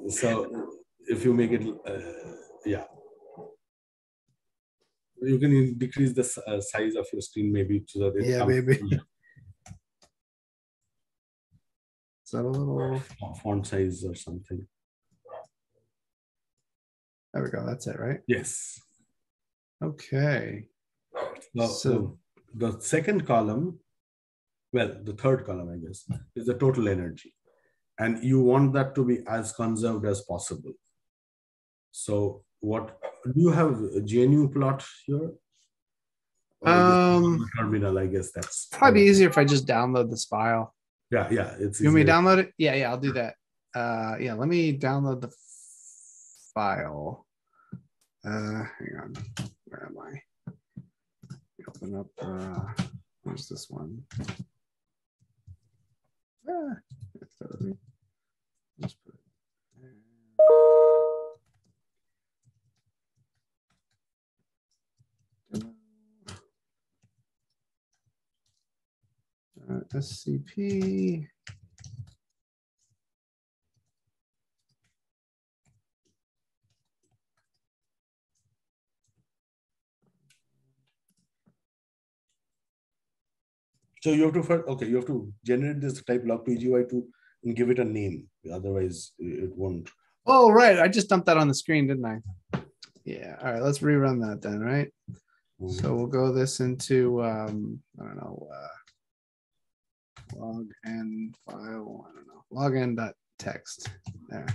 Speaker 2: so if you make it uh, yeah You can decrease the uh, size of your screen maybe so that it
Speaker 1: Yeah, maybe.
Speaker 2: from
Speaker 1: Is that a little?
Speaker 2: font size or something.
Speaker 1: There we go. That's it, right?
Speaker 2: Yes.
Speaker 1: Okay.
Speaker 2: Now,
Speaker 1: So-
Speaker 2: the second column, well, the third column, I guess, is the total energy. And you want that to be as conserved as possible. So what, do you have a GNU plot here? Or
Speaker 1: Um,
Speaker 2: Terminal, I guess that's.
Speaker 1: Probably easier if I just download this file.
Speaker 2: Yeah, yeah, it's.
Speaker 1: You want me to download it? Yeah, yeah, I'll do that. Uh, yeah, let me download the file. Uh, hang on. Where am I? Open up. Uh, where's this one? Ah, it's totally- let's put it there. Uh, SCP.
Speaker 2: So you have to first, okay, you have to generate this type log to and give it a name. Otherwise, it won't.
Speaker 1: Oh, right. I just dumped that on the screen, didn't I? Yeah. All right. Let's rerun that then, right? So we'll go this into, um, I don't know, uh, log n file, I don't know, log n dot text. There.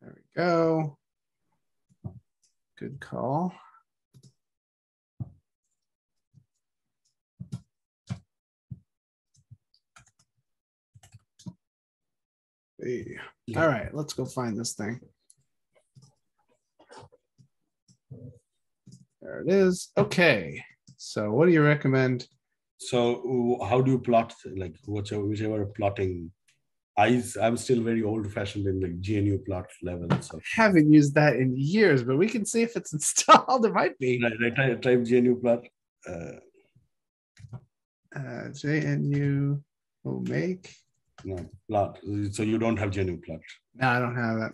Speaker 1: There we go. Good call. Hey. All right, let's go find this thing. There it is. Okay. So what do you recommend?
Speaker 2: So how do you plot like whichever whichever plotting? I I'm still very old fashioned in like GNU plot level. So
Speaker 1: Haven't used that in years, but we can see if it's installed. It might be.
Speaker 2: I, I type, type GNU plot. Uh,
Speaker 1: Uh, JNU will make.
Speaker 2: no plot. So you don't have GNU plot.
Speaker 1: No, I don't have it.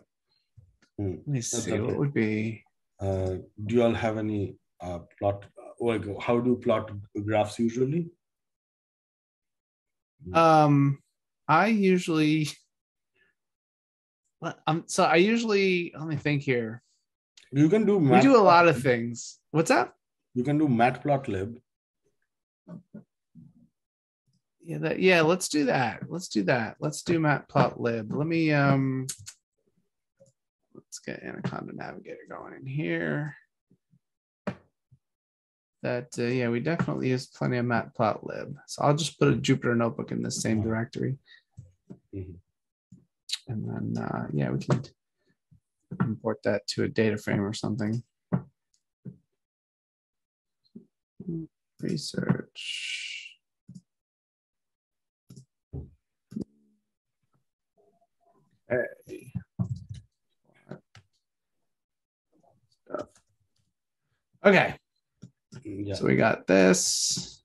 Speaker 2: Hmm,
Speaker 1: Let me see. What would be?
Speaker 2: Uh, do you all have any uh, plot? Like how do you plot graphs usually?
Speaker 1: Um, I usually. Um, so I usually let me think here.
Speaker 2: You can do.
Speaker 1: We do a lot of things. What's that?
Speaker 2: You can do matplotlib.
Speaker 1: Yeah, that yeah, let's do that. Let's do that. Let's do matplotlib. Let me um let's get Anaconda Navigator going in here. That uh, yeah, we definitely use plenty of matplotlib. So I'll just put a Jupyter notebook in the same directory.
Speaker 2: Mhm.
Speaker 1: And then uh yeah, we can import that to a data frame or something. Research. Okay. Stuff. Okay,
Speaker 2: Yeah.
Speaker 1: so we got this.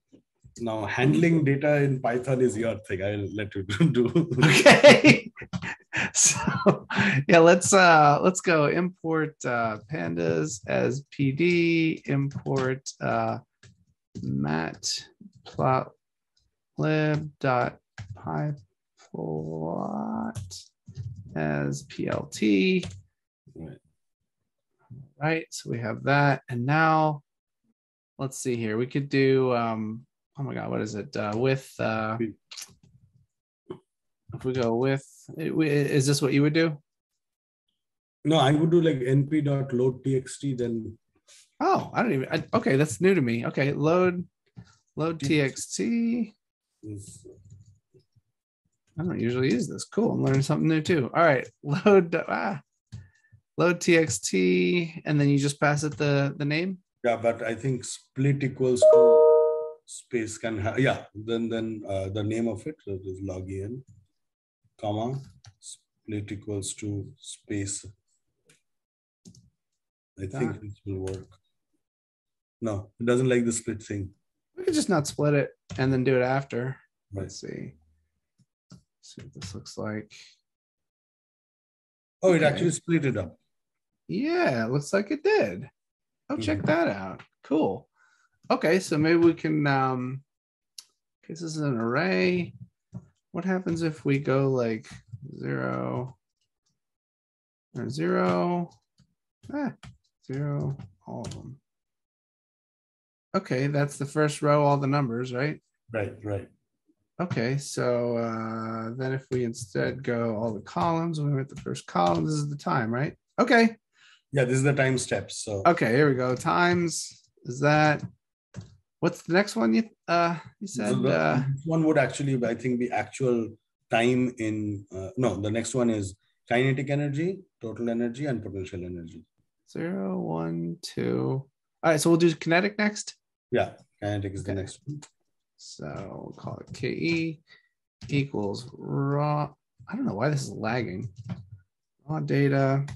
Speaker 2: Now handling data in Python is your thing. I'll let you do.
Speaker 1: Okay. so yeah, let's uh let's go import uh pandas as PD, import uh matplotlib dot pyplot as PLT.
Speaker 2: Right.
Speaker 1: Right, so we have that, and now let's see here. We could do um oh my god, what is it? Uh with uh if we go with is this what you would do?
Speaker 2: No, I would do like np.load.txt, then
Speaker 1: Oh, I don't even I, okay, that's new to me. Okay, load load txt. I don't usually use this. Cool. I'm learning something new too. All right. Load ah, load txt and then you just pass it the the name.
Speaker 2: Yeah, but I think split equals to space can have yeah, then then uh, the name of it so it is login, comma, split equals to space. I think
Speaker 1: That-
Speaker 2: this will work. No, it doesn't like the split thing.
Speaker 1: We could just not split it and then do it after.
Speaker 2: Right.
Speaker 1: Let's see. see what this looks like.
Speaker 2: Oh, it
Speaker 1: Okay.
Speaker 2: actually split it up.
Speaker 1: Yeah, it looks like it did. Oh, check
Speaker 2: Mhm.
Speaker 1: that out. Cool. Okay, so maybe we can um okay, this is an array. What happens if we go like zero or zero? Ah, zero, all of them. Okay, that's the first row, all the numbers, right?
Speaker 2: Right, right.
Speaker 1: Okay, so uh, then if we instead go all the columns, we went the first column, this is the time, right? Okay,
Speaker 2: Yeah, this is the time steps. So
Speaker 1: okay, here we go. Times is that what's the next one you uh you
Speaker 2: so
Speaker 1: said
Speaker 2: the-
Speaker 1: uh
Speaker 2: one would actually, I think, be actual time in. Uh, no, the next one is kinetic energy, total energy, and potential energy.
Speaker 1: zero, one, two. All right, so we'll do kinetic next.
Speaker 2: Yeah, kinetic is the next one.
Speaker 1: So we'll call it KE equals raw. I don't know why this is lagging. Raw data.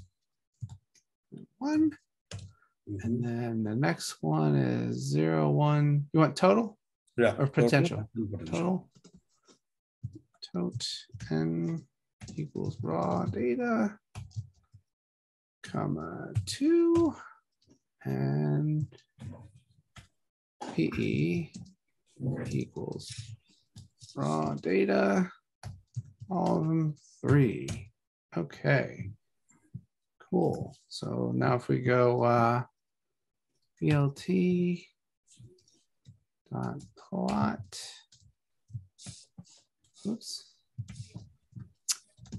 Speaker 1: One. And then the next one is zero, one. You want total?
Speaker 2: Yeah,
Speaker 1: or potential. Total. Tot n equals raw data, comma two, and PE equals raw data, all of them three. Okay. Cool. So now if we go uh, PLT dot plot. Oops.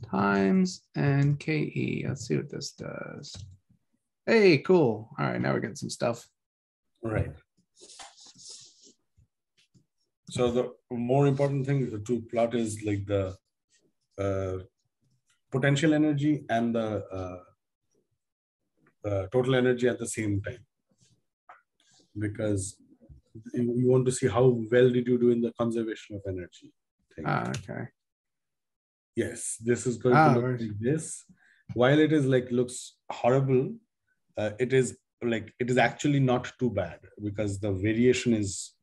Speaker 1: Times and KE. Let's see what this does. Hey, cool. All right, now we're getting some stuff.
Speaker 2: Right. So the more important thing to plot is like the uh, potential energy and the uh, uh, total energy at the same time, because you, want to see how well did you do in the conservation of energy. Thing.
Speaker 1: Ah, okay.
Speaker 2: Yes, this is going
Speaker 1: Ah,
Speaker 2: to look
Speaker 1: right.
Speaker 2: like this. While it is like looks horrible, uh, it is like it is actually not too bad because the variation is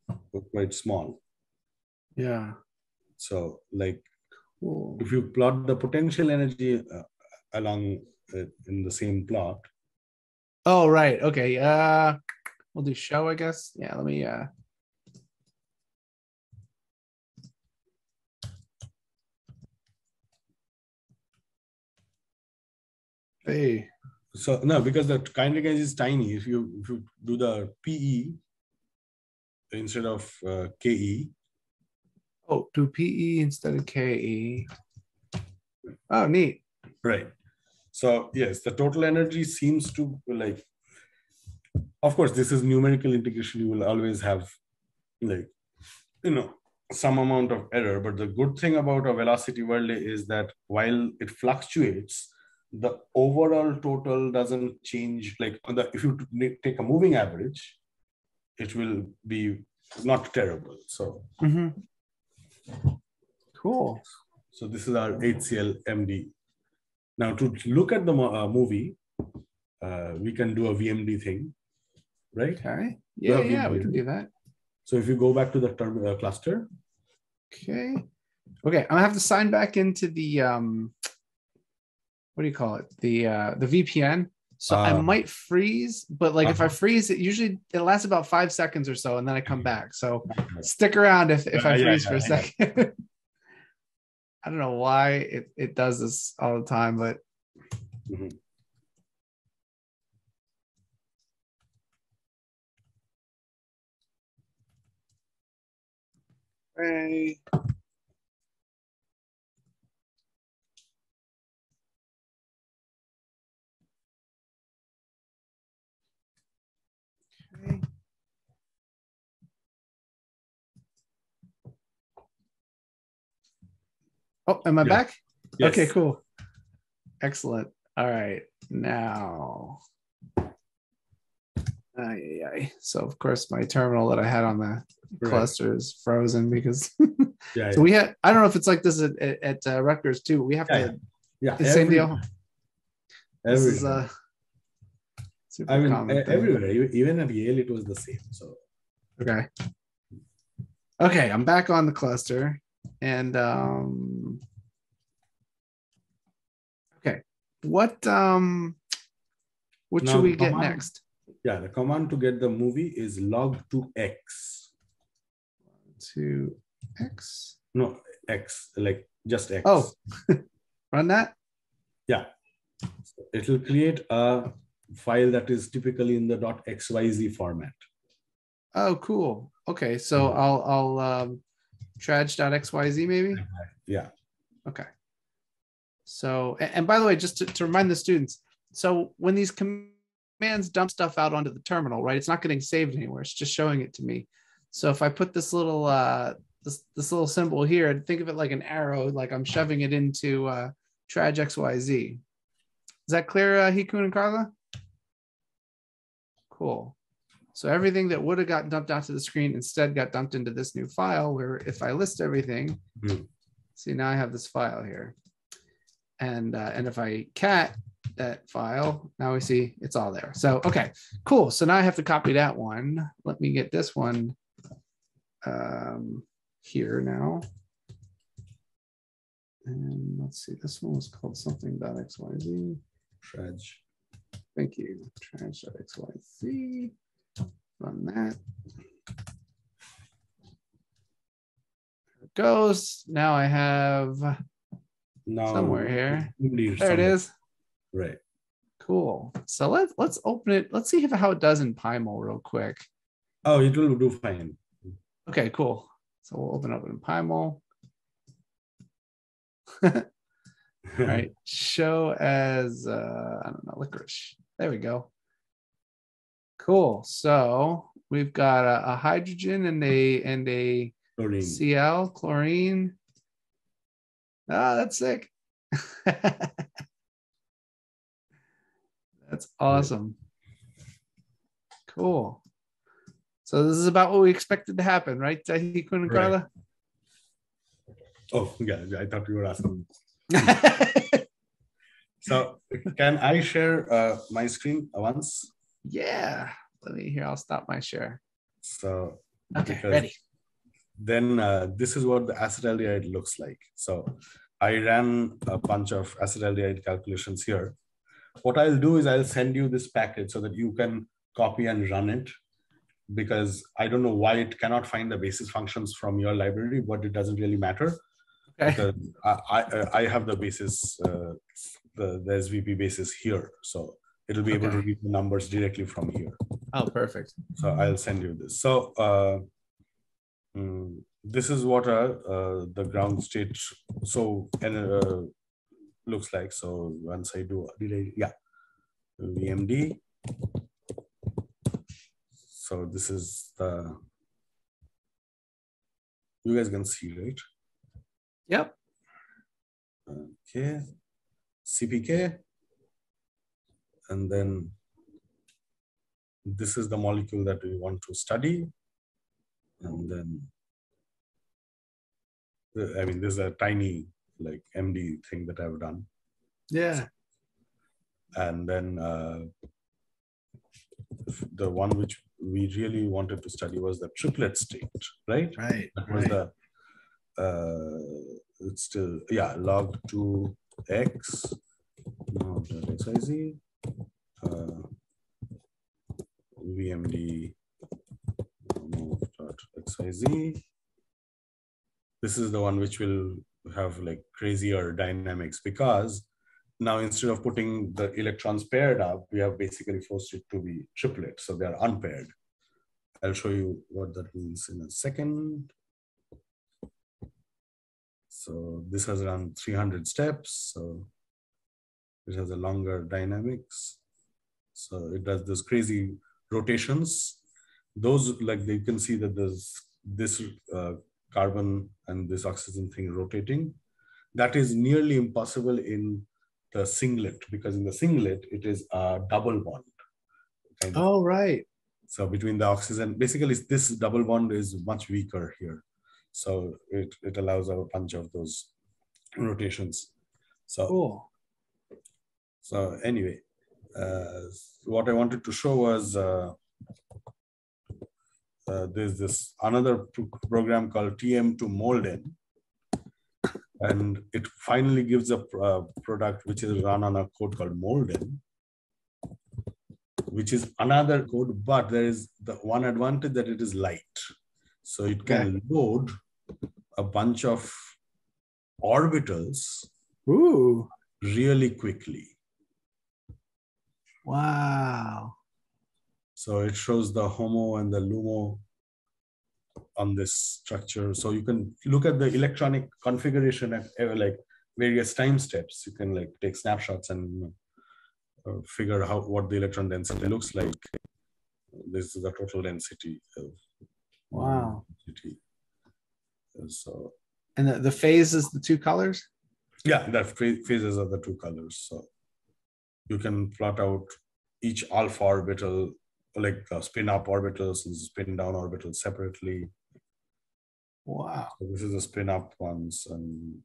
Speaker 2: quite small.
Speaker 1: Yeah.
Speaker 2: So, like if you plot the potential energy uh, along uh, in the same plot,
Speaker 1: Oh, right. Okay. Uh we'll do show, I guess. Yeah, let me uh Hey.
Speaker 2: so no, because the energy is tiny. If you if you do the PE instead of uh, KE,
Speaker 1: Oh, do PE instead of KE. Oh, neat.
Speaker 2: Right. So yes, the total energy seems to like. Of course, this is numerical integration. You will always have, like, you know, some amount of error. But the good thing about a velocity Verlet is that while it fluctuates, the overall total doesn't change. Like, the if you take a moving average, it will be not terrible. So,
Speaker 1: hmm Cool.
Speaker 2: so this is our HCl MD. Now, to look at the uh, movie, uh, we can do a VMD thing, right?
Speaker 1: Okay. Yeah,
Speaker 2: Yeah, we
Speaker 1: yeah, we can do that.
Speaker 2: So if you go back to the term, uh, cluster,
Speaker 1: Okay. Okay. I'm gonna have to sign back into the um what do you call it? The uh the VPN. So I
Speaker 2: Ah.
Speaker 1: might freeze, but like if I
Speaker 2: Uh-huh.
Speaker 1: freeze, it usually it lasts about five seconds or so, and then I come back. So stick around if, if I
Speaker 2: Yeah, yeah,
Speaker 1: freeze for a
Speaker 2: yeah, yeah.
Speaker 1: second. I don't know why it, it does this all the time, but
Speaker 2: Mhm.
Speaker 1: Hey. Oh, am I
Speaker 2: Yeah.
Speaker 1: back?
Speaker 2: yes.
Speaker 1: Okay, cool. Excellent. All right. Now. Ay, ay, ay. So of course my terminal that I had on the
Speaker 2: Right.
Speaker 1: cluster is frozen because
Speaker 2: Yeah,
Speaker 1: so we had I don't know if it's like this at, at, at uh, Rutgers too. We have
Speaker 2: Yeah,
Speaker 1: to
Speaker 2: yeah,
Speaker 1: the same deal. This
Speaker 2: every-
Speaker 1: is uh super
Speaker 2: I mean,
Speaker 1: common
Speaker 2: everywhere, even at Yale, it was the same. So
Speaker 1: Okay. Okay, I'm back on the cluster and um okay. What um What
Speaker 2: Now,
Speaker 1: should we get
Speaker 2: command-
Speaker 1: next?
Speaker 2: Yeah, the command to get the movie is log to X.
Speaker 1: To X.
Speaker 2: No, X, like just X.
Speaker 1: Oh. Run that.
Speaker 2: yeah. It will create a file that is typically in the .xyz format.
Speaker 1: Oh, cool. Okay, so
Speaker 2: Mhm.
Speaker 1: I'll I'll um, traj.xyz maybe.
Speaker 2: Yeah.
Speaker 1: Okay. So, and by the way, just to, to remind the students, so when these commands dump stuff out onto the terminal, right? It's not getting saved anywhere. It's just showing it to me. So if I put this little uh this this little symbol here, think of it like an arrow, like I'm shoving it into uh traj xyz. Is that clear, uh, Hikun and Carla? Cool. So everything that would have gotten dumped onto the screen instead got dumped into this new file where if I list everything,
Speaker 2: Hmm.
Speaker 1: see now I have this file here. And uh, and if I cat that file, now we see it's all there. So okay, cool. So now I have to copy that one. Let me get this one um, here now. And let's see, this one was called something .xyz.
Speaker 2: Traj.
Speaker 1: Thank you. Trans.xyz. Run that. There it goes. Now I have
Speaker 2: Now
Speaker 1: somewhere here. There it
Speaker 2: somewhere.
Speaker 1: is.
Speaker 2: Right.
Speaker 1: Cool. So let's let's open it. Let's see if, how it does in Pymol real quick.
Speaker 2: Oh, it will do fine.
Speaker 1: Okay, cool. So we'll open up in Pymol. All right. Show as uh I don't know, licorice. There we go. Cool. So we've got a, a hydrogen and a and a
Speaker 2: Chlorine.
Speaker 1: Cl, chlorine. Ah, that's sick. that's awesome. Cool. So this is about what we expected to happen, right, Tahikun and
Speaker 2: Right.
Speaker 1: Carla?
Speaker 2: Oh, yeah. I thought you were asking. So can I share uh, my screen once?
Speaker 1: Yeah. Let me here. I'll stop my share.
Speaker 2: So
Speaker 1: Okay, ready.
Speaker 2: then uh, this is what the acetaldehyde looks like. So I ran a bunch of acetaldehyde calculations here. What I'll do is I'll send you this package so that you can copy and run it because I don't know why it cannot find the basis functions from your library, but it doesn't really matter
Speaker 1: Okay.
Speaker 2: I, I, I have the basis, uh, the, the SVP basis here. So it'll be able to read the numbers directly from here.
Speaker 1: Oh, perfect.
Speaker 2: So I'll send you this. So uh, mm, this is what uh, uh, the ground state so and uh, looks like. So once I do, did I, yeah, VMD. So this is the, you guys can see, right?
Speaker 1: Yep.
Speaker 2: Okay, CPK. And then this is the molecule that we want to study. And then, I mean, this is a tiny like MD thing that I've done.
Speaker 1: Yeah.
Speaker 2: And then uh, the one which we really wanted to study was the triplet state, right?
Speaker 1: Right.
Speaker 2: That was the, uh, it's still, yeah, log to x, no, xyz, uh, vmd xyz. This is the one which will have like crazier dynamics because now instead of putting the electrons paired up, we have basically forced it to be triplet, so they are unpaired. I'll show you what that means in a second. So this has around 300 steps. So it has a longer dynamics. So it does those crazy rotations. Those like you can see that there's this uh, carbon and this oxygen thing rotating. That is nearly impossible in the singlet because in the singlet it is a double bond. Kind of.
Speaker 1: Oh, right.
Speaker 2: So between the oxygen, basically this double bond is much weaker here. So it, it allows a bunch of those rotations. So,
Speaker 1: Cool.
Speaker 2: So anyway, uh, what I wanted to show was uh, uh, there's this another pro- program called TM to Molden. And it finally gives a uh, product which is run on a code called Molden. which is another code, but there is the one advantage that it is light. So it can load a bunch of orbitals
Speaker 1: Ooh.
Speaker 2: really quickly.
Speaker 1: Wow.
Speaker 2: So it shows the HOMO and the LUMO on this structure. So you can look at the electronic configuration at like various time steps. You can like take snapshots and uh, figure out what the electron density looks like. This is the total density of
Speaker 1: Wow.
Speaker 2: density. So
Speaker 1: And the, the phase is the two colors?
Speaker 2: yeah, the pha- phases are the two colors. So you can plot out each alpha orbital, like the spin up orbitals and spin down orbitals separately.
Speaker 1: Wow.
Speaker 2: So this is the spin up ones, and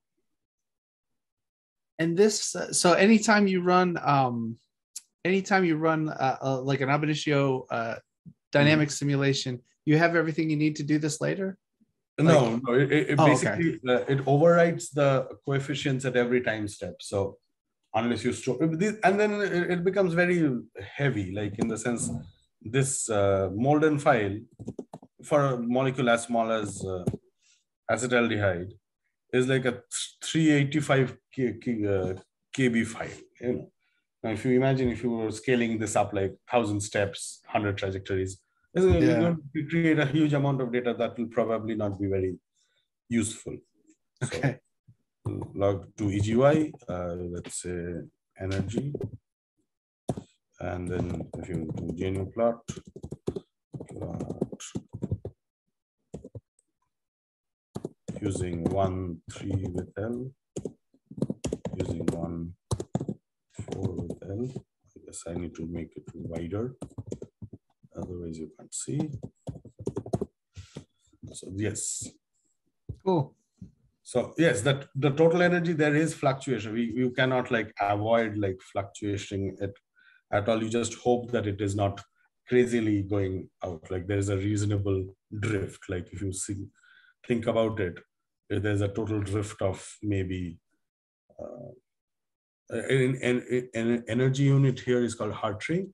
Speaker 1: And this, uh, so anytime you run, um, anytime you run uh, uh, like an ab initio uh, dynamic simulation, you have everything you need to do this later?
Speaker 2: no, no, it, it,
Speaker 1: Oh, okay.
Speaker 2: basically uh, it overrides the coefficients at every time step. So unless you store, this- and then it, becomes very heavy, like in the sense this uh, Molden file for a molecule as small as uh, acetaldehyde is like a 385 K, K, uh, kb file. You know, now if you imagine if you were scaling this up like thousand steps, hundred trajectories, it's going
Speaker 1: Yeah.
Speaker 2: going to create a huge amount of data that will probably not be very useful. So,
Speaker 1: Okay.
Speaker 2: Log to EGY, uh, let's say energy. And then if you do GNU plot, plot using one three with L, using one four with L. I guess I need to make it wider. Otherwise you can't see. So yes,
Speaker 1: Cool.
Speaker 2: So yes, that the total energy there is fluctuation. We you cannot like avoid like fluctuating it at all. You just hope that it is not crazily going out. Like there is a reasonable drift. Like if you see, think about it, there's a total drift of maybe uh, an, an, an energy unit here is called Hartree.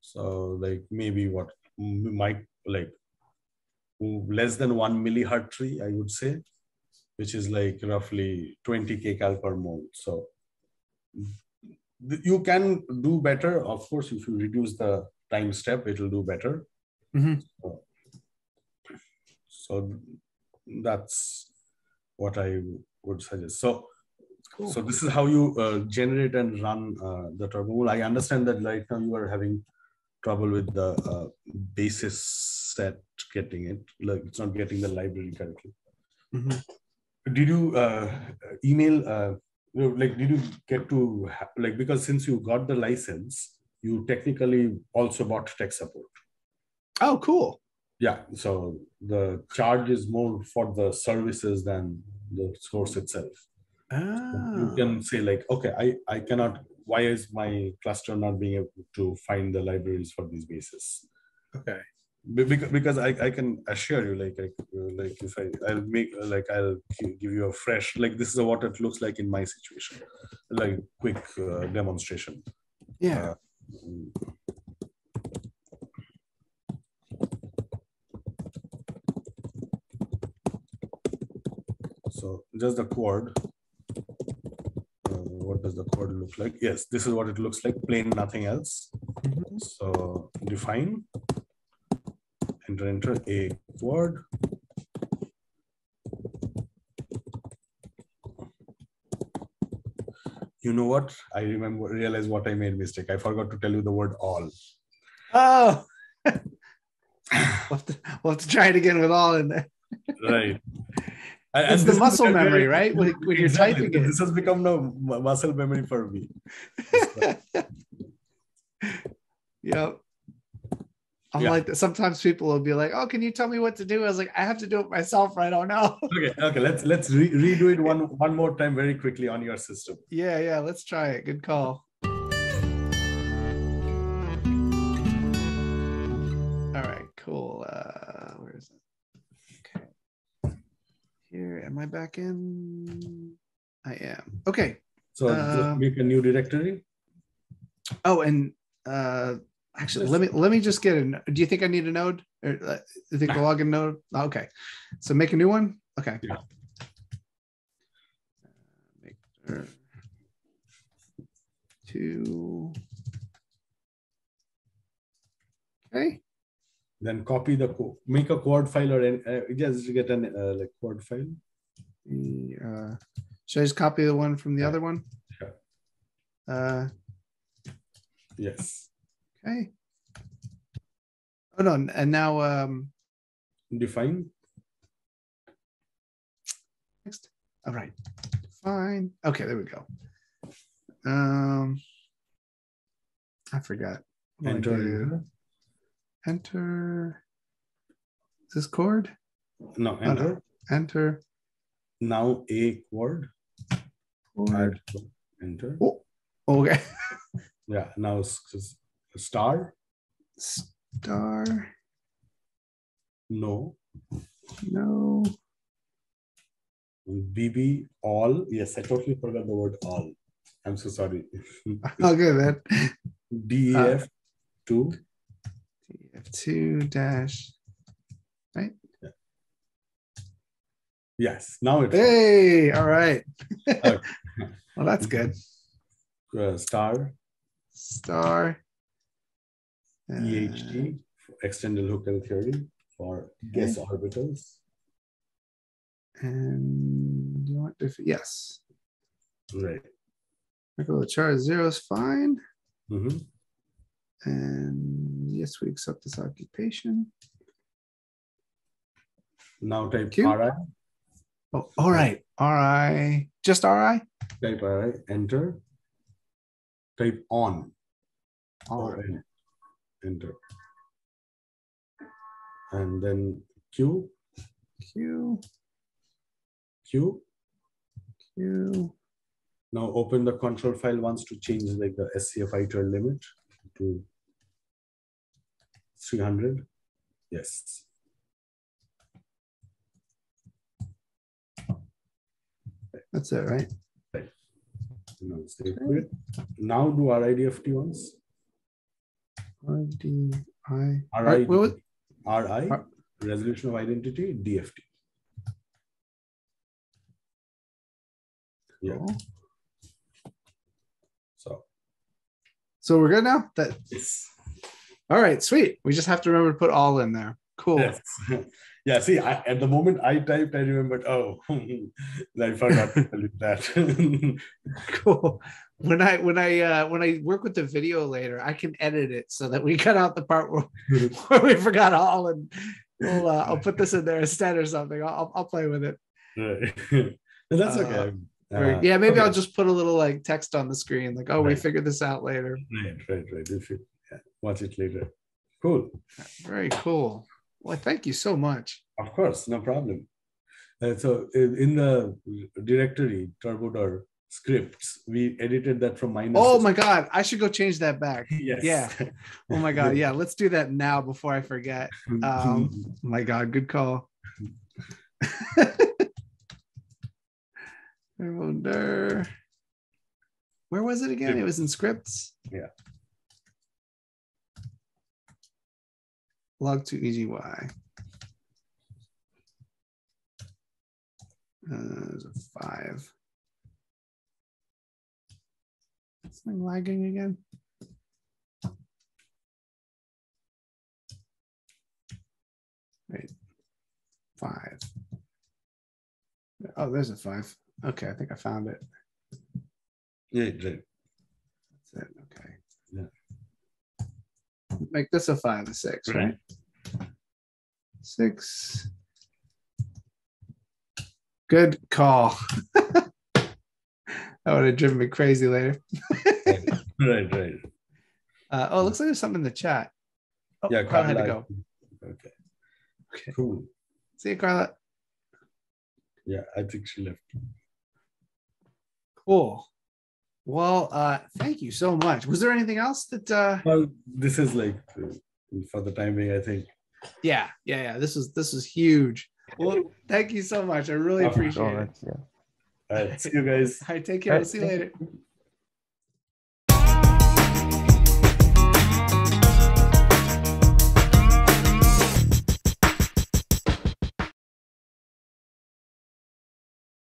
Speaker 2: So like maybe what might like less than one millihartree, I would say which is like roughly 20k cal per mole. So you can do better. Of course, if you reduce the time step, it will do better.
Speaker 1: Mhm.
Speaker 2: So, so that's what I would suggest. So,
Speaker 1: Cool.
Speaker 2: so this is how you uh, generate and run uh, the turbo. I understand that right now you are having trouble with the uh, basis set getting it. Like it's not getting the library correctly
Speaker 1: Mhm.
Speaker 2: Did you uh, email uh, you know, like did you get to like because since you got the license you technically also bought tech support
Speaker 1: Oh, cool.
Speaker 2: yeah so the charge is more for the services than the source itself you
Speaker 1: Ah.
Speaker 2: can say like okay i i cannot why is my cluster not being able to find the libraries for these bases
Speaker 1: Okay.
Speaker 2: Because, because I, I can assure you like like, uh, like if I I'll make uh, like I'll give you a fresh like this is what it looks like in my situation like quick uh, demonstration
Speaker 1: Yeah.
Speaker 2: Mm. so just the coord uh, what does the coord look like yes this is what it looks like plain nothing else
Speaker 1: Mhm.
Speaker 2: so define enter a word. you know what i remember realize what i made mistake i forgot to tell you the word all
Speaker 1: Oh. we'll, have to, we'll have to try it again with all in there.
Speaker 2: right And-
Speaker 1: It's the muscle memory, right? When, when you're typing it.
Speaker 2: This has become mu- muscle memory for me.
Speaker 1: Yep. I'm
Speaker 2: Yeah.
Speaker 1: like. Sometimes people will be like, "Oh, can you tell me what to do?" I was like, "I have to do it myself. I don't know."
Speaker 2: Okay, okay. Let's let's re- redo it one one more time very quickly on your system.
Speaker 1: yeah, yeah. Let's try it. Good call. All right, cool. Uh, where is it? Okay. Here, am I back in? I am. Okay.
Speaker 2: So
Speaker 1: Uh,
Speaker 2: make a new directory.
Speaker 1: Oh, and uh, Actually, let me let me just get a. Do you think I need a node? Or uh, you think the login node? Okay, so make a new one. Okay.
Speaker 2: Yeah.
Speaker 1: Make sure Two. Okay.
Speaker 2: Then copy the co- make a coord file or any, uh, just get an uh, like coord file.
Speaker 1: The, uh, should I just copy the one from the
Speaker 2: Yeah.
Speaker 1: other one?
Speaker 2: Sure.
Speaker 1: Uh,
Speaker 2: Yes.
Speaker 1: Okay. Hold on. and now um
Speaker 2: Define.
Speaker 1: next. All right. Fine. Okay, there we go. Um I forgot. What do I
Speaker 2: Enter.
Speaker 1: Enter this coord.
Speaker 2: No,
Speaker 1: Oh, no.
Speaker 2: enter.
Speaker 1: Enter
Speaker 2: Now a coord. Coord, Enter.
Speaker 1: Oh, okay.
Speaker 2: Yeah. Now s- s- star.
Speaker 1: Star.
Speaker 2: No.
Speaker 1: No.
Speaker 2: BB all. Yes, I totally forgot the word all. I'm so sorry.
Speaker 1: Okay, then.
Speaker 2: DEF two.
Speaker 1: F2 dash. Right?
Speaker 2: Yes. Now it's
Speaker 1: Hey, all right.
Speaker 2: Okay.
Speaker 1: well, that's good.
Speaker 2: uh, star
Speaker 1: Star. Uh,
Speaker 2: EHT extended Hückel theory for guess orbitals.
Speaker 1: And you want to, yes.
Speaker 2: Right.
Speaker 1: molecular charge zero is fine.
Speaker 2: Mm -hmm.
Speaker 1: And yes, we accept this occupation.
Speaker 2: Now type
Speaker 1: Q.
Speaker 2: RI.
Speaker 1: Oh, all right. RI, just RI?
Speaker 2: Type RI. Enter. Type on.
Speaker 1: All right.
Speaker 2: En- Enter. And then Q.
Speaker 1: Q,
Speaker 2: Q.
Speaker 1: Q.
Speaker 2: Now open the control file once to change like the SCFI iter limit to 300. Yes.
Speaker 1: That's it, right?
Speaker 2: Now save it. Now do RIDFT once.
Speaker 1: RDI.
Speaker 2: RI,
Speaker 1: what
Speaker 2: RI, resolution of identity, DFT. Yeah.
Speaker 1: Cool.
Speaker 2: So
Speaker 1: So we're good now? That
Speaker 2: yes.
Speaker 1: all right, sweet. We just have to remember to put all in there. Cool.
Speaker 2: Yes. yeah, see, I, at the moment I typed, I remembered, oh, I forgot to tell you that.
Speaker 1: cool when i when i uh when i work with the video later i can edit it so that we cut out the part where, where we forgot all and we'll uh, i'll put this in there instead or something i'll, I'll play with it
Speaker 2: Right. That's
Speaker 1: Uh,
Speaker 2: okay.
Speaker 1: Or-
Speaker 2: Uh,
Speaker 1: yeah maybe
Speaker 2: okay.
Speaker 1: i'll just put a little like text on the screen like oh we figured this out later
Speaker 2: Right, right, right. If you yeah, watch it later. Cool.
Speaker 1: very cool well thank you so much
Speaker 2: Of course, no problem. Uh, so in, in the directory TURBODIR scripts, we edited that from minus.
Speaker 1: oh my god i should go change that back
Speaker 2: yes.
Speaker 1: yeah. oh my god yeah let's do that now before i forget um my god good call I wonder Where was it again? It was in scripts.
Speaker 2: Yeah.
Speaker 1: Log to EGY. Uh, there's a five. Something lagging again. Wait, five. Oh, there's a five. Okay, I think I found it.
Speaker 2: yeah, right.
Speaker 1: That's it. Okay.
Speaker 2: Yeah.
Speaker 1: Make this a five, a six, right? Six. Good call. that would have driven me crazy later.
Speaker 2: right, right.
Speaker 1: Uh, oh, it looks like there's something in the chat. Oh,
Speaker 2: Yeah,
Speaker 1: Carla had to go.
Speaker 2: Okay.
Speaker 1: Okay.
Speaker 2: Cool.
Speaker 1: See you, Carla.
Speaker 2: Yeah, I think she left.
Speaker 1: Cool. Well, uh, thank you so much. Was there anything else that? Uh,
Speaker 2: Well, this is like for the time being, I think.
Speaker 1: yeah, yeah, yeah. This is this is huge. Well, thank you so much. I really appreciate it.
Speaker 3: yeah.
Speaker 2: All right, see you guys.
Speaker 1: All right, take care. We'll see you later.